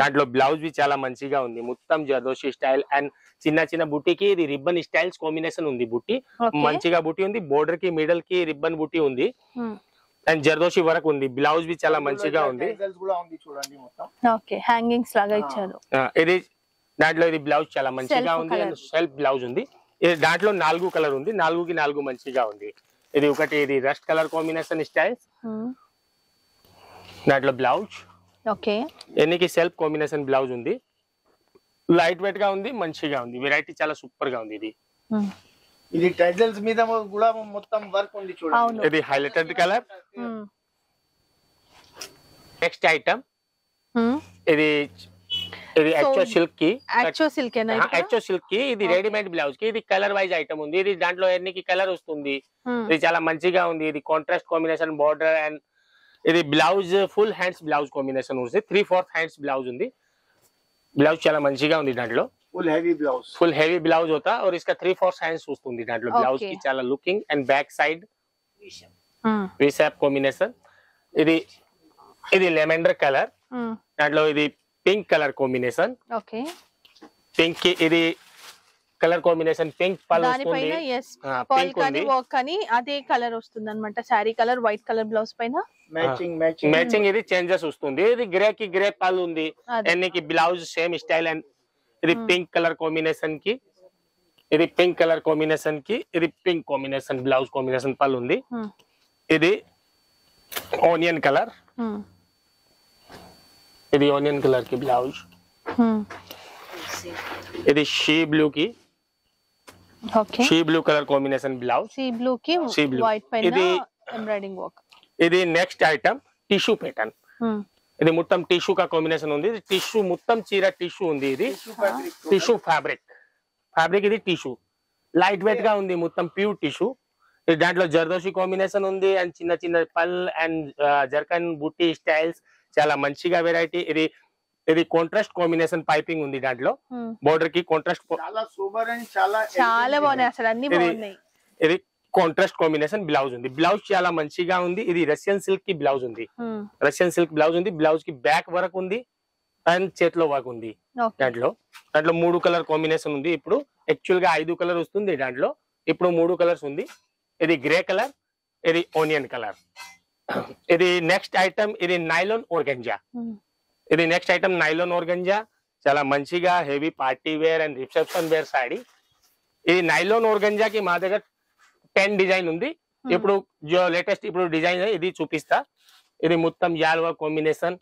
దాంట్లో బ్లౌజ్ బి చాలా మంచిగా ఉంది. మొత్తం జర్దోషి స్టైల్ అండ్ చిన్న చిన్న బుట్టికి ఇది రిబ్బన్ స్టైల్స్ కాంబినేషన్ ఉంది బుట్టి. మంచిగా బుట్టి ఉంది. బోర్డర్కి మిడల్కి రిబ్బన్ బుట్టి ఉంది. అండ్ జర్దోషి వరకు ఉంది. బ్లౌజ్ బి చాలా మంచిగా ఉంది. Tassels కూడా ఉంది చూడండి మొత్తం. ఓకే. హ్యాంగింగ్స్ లాగా ఇచ్చారు. ఇది దాంట్లో ఇది బ్లౌజ్ చాలా మంచిగా ఉంది. అండ్. సెల్ఫ్ బ్లౌజ్ ఉంది. ఇది దాంట్లో నాలుగు కలర్ ఉంది. నాలుగుకి నాలుగు మంచిగా ఉంది. ఇది ఒకటి ఇది రస్ట్ కలర్ కాంబినేషన్ స్టైల్స్ దాంట్లో బ్లౌజ్ ఓకే. ఎన్నికి సెల్ఫ్ కాంబినేషన్ బ్లౌజ్ ఉంది. లైట్ వెయిట్గా ఉంది మంచిగా ఉంది. వెరైటీ చాలా సూపర్గా ఉంది ఇది. ఇది టైటిల్స్ మీద కూడా మొత్తం వర్క్ ఉంది చూడండి. అవును. ఇది హైలైటెడ్ కలర్ నెక్స్ట్ ఐటమ్ ఇది ఇది హెచ్ఓ సిల్క్కి. యాక్చువల్ సిల్క్ హెచ్ఓ సిల్క్కి ఇది. రెడీమేడ్ బ్లౌజ్కి. ఇది కలర్ వైజ్ ఐటమ్ ఉంది. ఇది దాంట్లో ఎన్నికి కలర్ వస్తుంది. ఇది చాలా మంచిగా ఉంది. ఇది కాంట్రాస్ట్ కాంబినేషన్ బార్డర్ అండ్ ఇది blouse full hands blouse combination ఉంది త్రీ ఫోర్త్ హ్యాండ్స్ బ్లౌజ్ ఉంది బ్లౌజ్ చాలా మంచిగా ఉంది దాంట్లో full heavy blouse full heavy blouse అవుతా ఆర్ ఇస్కా త్రీ ఫోర్త్ హ్యాండ్స్ వస్తుంది దాంట్లో బ్లౌజ్ కి చాలా looking and back side V shape combination ఇది ఇది లెమెండర్ కలర్ దాంట్లో ఇది pink colour combination okay pink కి ఇది కలర్ కాంబినేషన్ పింక్ పల్ దానిపైన ఎస్ పర్ల్ కానీ వర్క్ కానీ అదే కలర్ వస్తుంది అనమాట sari colour white colour blouse పైన మ్యాచింగ్ మ్యాచింగ్ మ్యాచింగ్ ఇది చేంజెస్ వస్తుంది ఇది గ్రే కి గ్రే పల్ ఉంది అండ్ కి బ్లౌజ్ సేమ్ స్టైల్ అండ్ ఇది పింక్ కలర్ కాంబినేషన్ కి ఇది పింక్ కలర్ కాంబినేషన్ కి ఇది పింక్ కాంబినేషన్ బ్లౌజ్ కాంబినేషన్ పల్ ఉంది ఇది ఆనియన్ కలర్ ఇది ఆనియన్ కలర్ కి బ్లౌజ్ ఇది షీ బ్లూ కి sea blue colour combination blouse sea blue కి Sea blue. వైట్ పైన ఇది- ఎంబ్రాయిడింగ్ వర్క్ ఇది నెక్స్ట్ ఐటమ్ టిష్యూ ప్యాటర్న్ ఇది మొత్తం టిష్యూ కా కాంబినేషన్ ఉంది ఇది టిష్యూ మొత్తం చీర టిష్యూ ఉంది ఇది టిష్యూ ఫ్యాబ్రిక్ ఫ్యాబ్రిక్ ఇది టిష్యూ లైట్ వెయిట్గా ఉంది మొత్తం ప్యూర్ టిష్యూ ఇది దాంట్లో జర్దోషి కాంబినేషన్ ఉంది అండ్ చిన్న చిన్న పల్ అండ్ జర్కన్ బుట్టి స్టైల్స్ చాలా మంచిగా వెరైటీ ఇది ఇది కాంట్రాస్ట్ కాంబినేషన్ పైపింగ్ ఉంది దాంట్లో. బోర్డర్కి కాంట్రాస్ట్ చాలా సూపర్ అండ్ చాలా చాలా బాగున్నాయి అసలు అన్ని ఇది- బాగున్నాయి. ఇది కాంట్రాస్ట్ కాంబినేషన్ బ్లౌజ్ ఉంది. బ్లౌజ్ చాలా మంచిగా ఉంది. ఇది రష్యన్ సిల్క్కి బ్లౌజ్ ఉంది. Hmm. రష్యన్ సిల్క్ బ్లౌజ్ ఉంది. బ్లౌజ్కి బ్యాక్ వర్క్ ఉంది అండ్ చేతిలో వర్క్ ఉంది దాంట్లో. దాంట్లో మూడు కలర్ కాంబినేషన్ ఉంది ఇప్పుడు. యాక్చువల్గా ఐదు కలర్ వస్తుంది దాంట్లో. ఇప్పుడు మూడు కలర్స్ ఉంది. ఇది గ్రే కలర్ ఇది ఆనియన్ కలర్ ఇది నెక్స్ట్ ఐటమ్ ఇది నైలాన్ ఓర్గంజా Hmm. ఇది నెక్స్ట్ ఐటమ్ నైలాన్ ఓర్గంజా చాలా మంచిగా heavy party wear and reception wear sari ఇది నైలాన్ ఓర్గంజా కి మా దగ్గర టెన్ డిజైన్ ఉంది. Hmm. ఇప్పుడు జో లేటెస్ట్ ఇప్పుడు డిజైన్ ఇది చూపిస్తా. ఇది మొత్తం జాల్వా కాంబినేషన్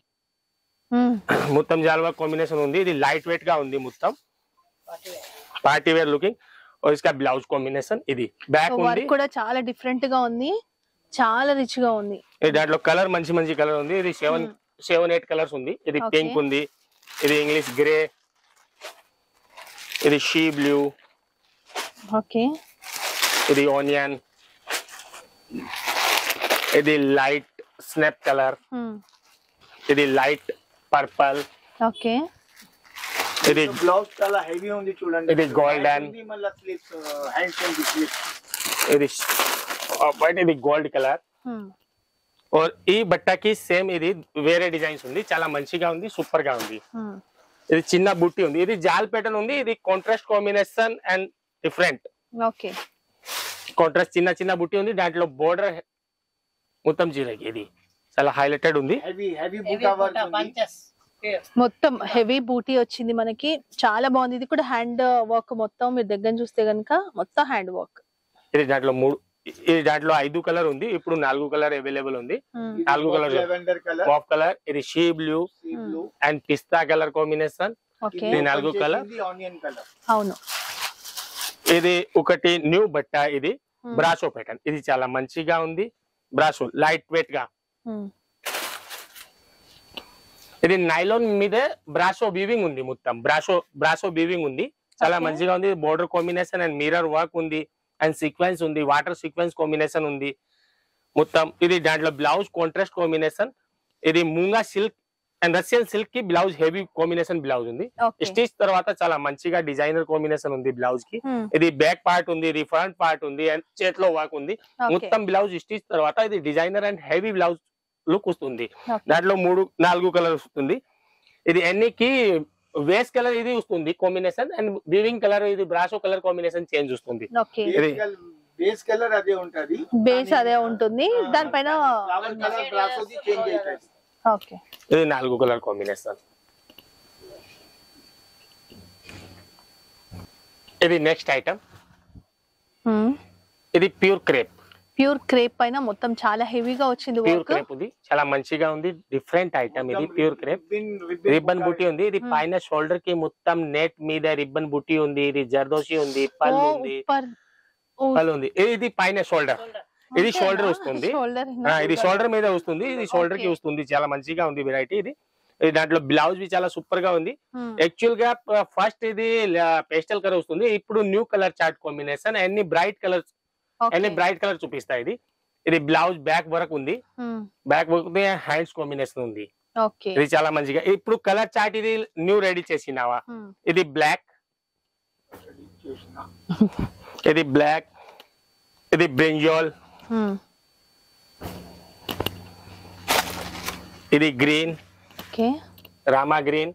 Hmm. మొత్తం జాల్వా కాంబినేషన్ ఉంది. ఇది లైట్ వెయిట్గా ఉంది మొత్తం. పార్టీ వేర్ లుకింగ్ ఇస్కా బ్లౌజ్ కాంబినేషన్ ఇది బ్యాక్ ఉంది. కూడా చాలా డిఫరెంట్గా ఉంది. చాలా రిచ్గా ఉంది. దాంట్లో కలర్ మంచి మంచి కలర్ ఉంది. ఇది సెవెన్ సెవెన్ ఎయిట్ కలర్స్ ఉంది. ఇది Okay. పింక్ ఉంది. ఇది ఇంగ్లీష్ గ్రే ఇది షీ బ్లూ ఓకే ఇది ఆనియన్ ఇది లైట్ స్నాప్ కలర్ ఇది లైట్ పర్పల్ ఓకే ఇది బ్లౌజ్ చాలా హెవీ ఉంది చూడండి. ఇది golden. ఉంది, మళ్ళా స్లీవ్స్ హ్యాండ్స్ ఉంది స్లీవ్స్ ఇది బట్ ఇది గోల్డ్ కలర్ और ఈ బట్టకి సేమ్ ఇది వేరే డిజైన్స్ ఉంది. చాలా మంచిగా ఉంది సూపర్గా ఉంది ఇది చిన్న బుట్టి ఉంది. ఇది జాల్ ప్యాటర్న్ ఉంది. ఇది contrast combination and different okay. Contrast చిన్న చిన్న బుట్టి ఉంది. దాంట్లో బోర్డర్ మొత్తం చీరకి ఇది. చాలా హైలైటెడ్ ఉంది. హెవీ హెవీ బూటా వర్క్ ఉంది. మొత్తం హెవీ బూటీ వచ్చింది మనకి. చాలా బాగుంది. ఇది కూడా హ్యాండ్ వర్క్ మొత్తం. మీరు దగ్గర చూస్తే గనుక మొత్తం హ్యాండ్ వర్క్ ఇది దాంట్లో మూడు ఇది దాంట్లో ఐదు కలర్ ఉంది ఇప్పుడు నాలుగు కలర్ అవైలబుల్ ఉంది. నాలుగు colour. Lavender colour. Pop colour ఇది షీ బ్లూ అండ్ పిస్తా కలర్ కాంబినేషన్. ఓకే ఇది నాలుగు కలర్. అవును. ఇది ఒకటి న్యూ బట్ట ఇది. Hmm. బ్రాసో ప్యాటర్న్ ఇది చాలా మంచిగా ఉంది. బ్రాసో లైట్ వెయిట్గా. Hmm. ఇది నైలాన్ మీద బ్రాసో బీవింగ్ ఉంది మొత్తం. బ్రాసో బ్రాసో బీవింగ్ ఉంది. చాలా. మంచిగా ఉంది. Border combination and mirror work ఉంది. అండ్ సీక్వెన్స్ ఉంది వాటర్ సీక్వెన్స్ కాంబినేషన్ ఉంది. మొత్తం ఇది దాంట్లో బ్లౌజ్ కాంట్రాస్ట్ కాంబినేషన్. ఇది మూంగా సిల్క్ అండ్ రష్యన్ సిల్క్కి బ్లౌజ్ హెవీ కాంబినేషన్ బ్లౌజ్ ఉంది. స్టిచ్ తర్వాత చాలా మంచిగా డిజైనర్ కాంబినేషన్ ఉంది బ్లౌజ్కి. ఇది బ్యాక్ పార్ట్ ఉంది ఇది ఫ్రంట్ పార్ట్ ఉంది అండ్ చేతిలో వర్క్ ఉంది. మొత్తం బ్లౌజ్ స్టిచ్ తర్వాత ఇది designer and heavy blouse look వస్తుంది. దాంట్లో మూడు నాలుగు కలర్ వస్తుంది. ఇది ఎన్నికి వేస్ కలర్ ఇది వస్తుంది కాంబినేషన్ అండ్ వీవింగ్ కలర్ ఇది బ్రాసో కలర్ కాంబినేషన్ చేంజ్ వస్తుంది ఓకే. ఇది- బేస్ కలర్ అదే ఉంటది. బేస్ అదే ఉంటుంది. దానిపైన ఇది నాలుగు కలర్ కాంబినేషన్. ఇది నెక్స్ట్ ఐటమ్. ఇది ప్యూర్ క్రేప్. ప్యూర్ క్రేప్ పైన మొత్తం చాలా హెవీగా వచ్చింది ప్యూర్ వర్క్. క్రేప్ ఉంది. చాలా మంచిగా ఉంది. డిఫరెంట్ ఐటమ్ ఇది ప్యూర్ క్రేప్ రిబ్బన్ బుట్టి ఉంది. ఇది Hmm. పైన షోల్డర్కి మొత్తం నెట్ మీద రిబ్బన్ బుట్టి ఉంది. ఇది జర్దోసి ఉంది. పళ్ళు ఉంది. పళ్ళు ఉంది. ఇది పైన షోల్డర్ ఇది షోల్డర్ వస్తుంది. షోల్డర్ ఆ, ఇది షోల్డర్ మీద వస్తుంది. ఇది షోల్డర్కి వస్తుంది. చాలా మంచిగా ఉంది వెరైటీ ఇది. ఇది దాంట్లో బ్లౌజ్ బి చాలా సూపర్గా ఉంది. యాక్చువల్గా ఫస్ట్ ఇది పేస్టల్ కలర్ వస్తుంది. ఇప్పుడు న్యూ కలర్ చార్ట్ కాంబినేషన్ అన్ని బ్రైట్ కలర్స్ అన్ని బ్రైట్ కలర్ చూపిస్తాయి ఇది. ఇది బ్లౌజ్ బ్యాక్ వర్క్ ఉంది. బ్యాక్ వర్క్ హ్యాండ్స్ కాంబినేషన్ ఉంది. ఇది చాలా మంచిగా. ఇప్పుడు కలర్ చార్ట్ ఇది న్యూ రెడీ చేసినావా? ఇది బ్లాక్. ఇది బ్లాక్. ఇది బ్రింజోల్. ఇది green. Rama green.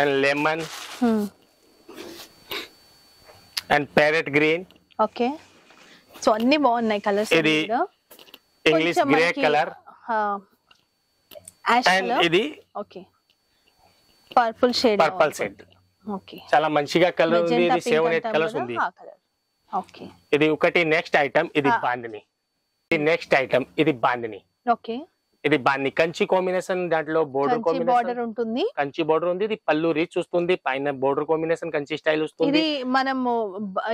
And lemon. And parrot green. Okay. So అన్ని బాగున్నాయి కలర్స్ ఇది ఇంగ్లీష్ గ్రే కలర్. అండ్ ఇది okay. Purple shade. Purple set okay. చాలా మంచిగా కలర్ ఉంది. ఇది సెవెన్ ఎయిట్ కలర్స్ ఉంది. ఓకే. ఇది ఒకటి నెక్స్ట్ ఐటమ్ ఇది. బాందిని. ఇది నెక్స్ట్ ఐటమ్ ఇది బాందిని. ఓకే. ఇది బాంది కంచి కాంబినేషన్ దాంట్లో బోర్డర్ బార్డర్ కాంబినేషన్ ఉంటుంది. కంచి బోర్డర్ ఉంది ఇది పళ్ళు రీచ్ వస్తుంది పైన బోర్డర్ కాంబినేషన్ కంచి స్టైల్ వస్తుంది. ఇది మనము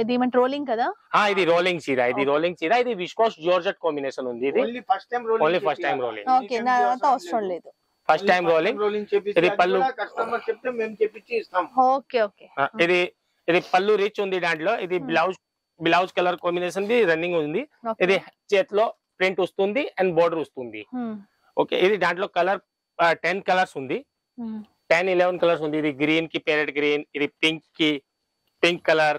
ఇది రోలింగ్ కదా? ఆ ఇది రోలింగ్ చీర ఇది. రోలింగ్ చీర ఇది విస్కోస్ జార్జెట్ కాంబినేషన్ ఉంది ఇది. Only first time rolling. Okay అవసరం లేదు. ఫస్ట్ టైం రోలింగ్ రోలింగ్ ఇది పళ్ళు. కస్టమర్ చెప్తే మేము చెప్పించి ఇస్తాం. Okay okay. ఇది ఇది పళ్ళు రీచ్ ఉంది దాంట్లో ఇది. Blouse blouse colour combination the running ఉంది. ఇది చేతిలో ప్రింట్ వస్తుంది అండ్ బోర్డర్ వస్తుంది. ఓకే ఇది దాంట్లో కలర్ టెన్ కలర్స్ ఉంది. టెన్ ఇలెవెన్ కలర్స్ ఉంది. ఇది గ్రీన్కి ప్యారెట్ గ్రీన్ ఇది పింక్కి పింక్ కలర్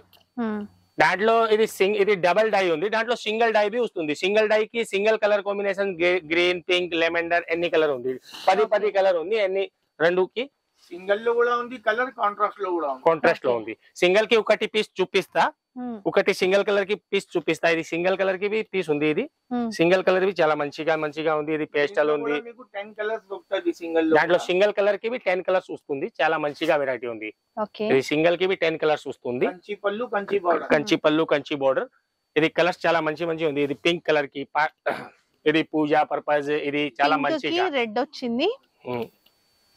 దాంట్లో ఇది సింగ్ ఇది డబల్ డై ఉంది. దాంట్లో సింగిల్ డై బి వస్తుంది. సింగిల్ డై కి single colour combination green pink lavender ఎన్ని కలర్ ఉంది? పది. పది కలర్ ఉంది. ఎన్ని? రెండుకి? సింగిల్లో కూడా ఉంది కలర్ కాంట్రాస్ట్లో కూడా ఉంది. కాంట్రాస్ట్లో. ఉంది. సింగిల్కి ఒకటి పీస్ చూపిస్తా. ఒకటి సింగిల్ కలర్కి పీస్ చూపిస్తా. ఇది సింగిల్ కలర్కి బి పీస్ ఉంది ఇది. సింగిల్ కలర్ బి చాలా మంచిగా మంచిగా ఉంది. ఇది పేస్టల్ ఉంది. దీంట్లో సింగిల్ కలర్కి బి టెన్ కలర్స్ వస్తుంది చాలా మంచిగా వెరైటీ ఉంది. ఓకే. ఇది సింగిల్కి బి టెన్ కలర్స్ వస్తుంది కంచి పళ్ళు కంచి బార్డర్ కంచి పళ్ళు కంచి బోర్డర్ ఇది కలర్స్ చాలా మంచి మంచి ఉంది. ఇది పింక్ కలర్కి పా- ఇది పూజా పర్పస్ ఇది చాలా మంచిగా. రెడ్ వచ్చింది.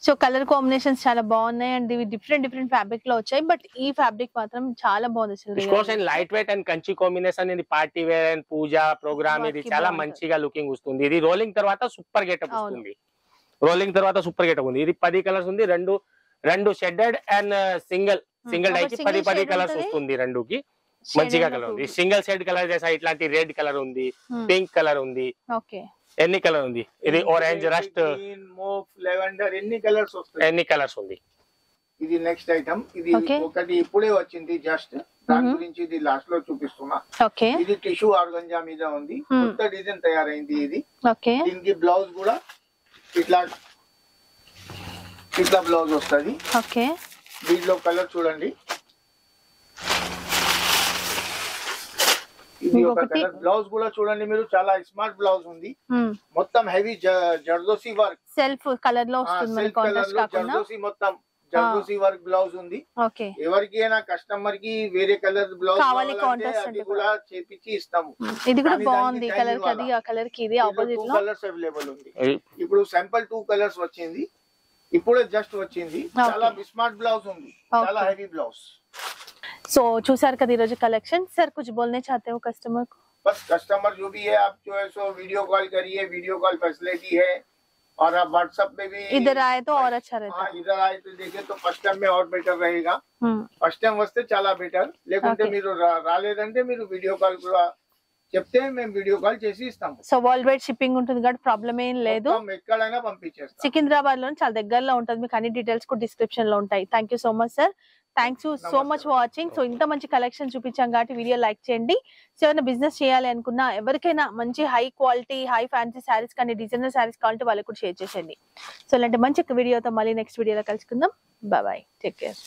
సో కలర్ కాంబినేషన్స్ చాలా బాగున్నాయి అండ్ ఇవి డిఫరెంట్ డిఫరెంట్ ఫ్యాబ్రిక్లో వచ్చాయి. బట్ ఈ ఫ్యాబ్రిక్ మాత్రం చాలా బాగుంది light weight and Kanchi combination ఇది party wear and puja programme ఇది చాలా. మంచిగా లుకింగ్ వస్తుంది. ఇది రోలింగ్ తర్వాత సూపర్ గెటప్. వస్తుంది. రోలింగ్ తర్వాత సూపర్ గెటప్ ఉంది. ఇది పది కలర్స్ ఉంది. రెండు రెండు షెడెడ్ అండ్ సింగిల్ సింగిల్ ఒక డై కి single పది పది కలర్స్. వస్తుంది రెండుకి. మంచిగా కలర్ ఉంది. సింగిల్ షెడ్ కలర్ చేసా ఇట్లాంటి రెడ్ కలర్ ఉంది. పింక్ కలర్ ఉంది. ఓకే ఎన్ని కలర్ ఉంది? ఇది ఆరెంజ్ రస్ట్ లెవెండర్ ఎన్ని కలర్స్ వస్తాయి? ఎన్ని కలర్స్ ఉంది? ఇది నెక్స్ట్ ఐటమ్ ఇది. ఒకటి ఇప్పుడే వచ్చింది జస్ట్ దాని. గురించి ఇది లాస్ట్లో చూపిస్తున్నా. ఓకే ఇది టిష్యూ ఆర్గంజా మీద ఉంది. కొత్త డిజైన్ తయారైంది ఇది. ఓకే దీనికి బ్లౌజ్ కూడా ఇట్లా ఇట్లా బ్లౌజ్ వస్తుంది. ఓకే దీంట్లో కలర్ చూడండి. ఇది ఒక ఇంకొకటి. కలర్ బ్లౌజ్ కూడా చూడండి మీరు చాలా స్మార్ట్ బ్లౌజ్ ఉంది. మొత్తం హెవీ జర్దోసి వర్క్ సెల్ఫ్ కలర్లో జర్దోసి మొత్తం జర్దోసి వర్క్ బ్లౌజ్ ఉంది. ఓకే. ఎవరికి అయినా కస్టమర్కి వేరే కలర్ బ్లౌజ్ కావాలి అది కూడా చేపించి ఇస్తాము. ఇది కూడా బాగుంది. కలర్ అది ఆ కలర్కి ఇది ఆపోజిట్ టూ లో. కలర్స్ అవైలబుల్ ఉంది. ఇప్పుడు శాంపుల్ టూ కలర్స్ వచ్చింది. ఇప్పుడే జస్ట్ వచ్చింది. చాలా స్మార్ట్ బ్లౌజ్ ఉంది. చాలా హెవీ బ్లౌజ్. సో చూసారు కదా ఈ రోజు కలెక్షన్ సార్ कुछ बोलने चाहते हो कस्टमर को बस कस्टमर जो भी है आप जो है सो वीडियो कॉल करिए वीडियो कॉल फैसिलिटी है और आप व्हाट्सएप पे भी इधर आए तो और अच्छा रहता हाँ इधर आए तो देखिए तो फर्स्ट टाइम में और బెటర్ रहेगा हम्म, ఫస్ట్ టైం వస్తే చాలా బెటర్ లేకుంటే Okay. మీరు రా- రాలేదంటే మీరు వీడియో కాల్ కూడా చెప్తే మేము వీడియో కాల్ చేసి ఇస్తాము. సో వరల్డ్ వైడ్ షిప్పింగ్ ఉంటుంది కాబట్టి ప్రాబ్లం ఏం లేదు. ఎక్కడైనా పంపించేస్తాం. సికింద్రాబాద్లో చాలా దగ్గరలో ఉంటుంది. మీకు అన్ని డీటెయిల్స్ కూడా డిస్క్రిప్షన్లో ఉంటాయి thank you so much sir thanks you so. Much for watching so ఇంత మంచి కలెక్షన్ చూపించాం కాబట్టి వీడియో లైక్ చేయండి. సో ఏమైనా బిజినెస్ చేయాలి అనుకున్నా ఎవరికైనా మంచి high quality high fancy saris కానీ డిజైనర్ శారీస్ కావాలంటే వాళ్ళకి కూడా షేర్ చేసేయండి. సో ఇలాంటి మంచి వీడియోతో మళ్ళీ నెక్స్ట్ వీడియోలో కలుసుకుందాం. Bye bye take care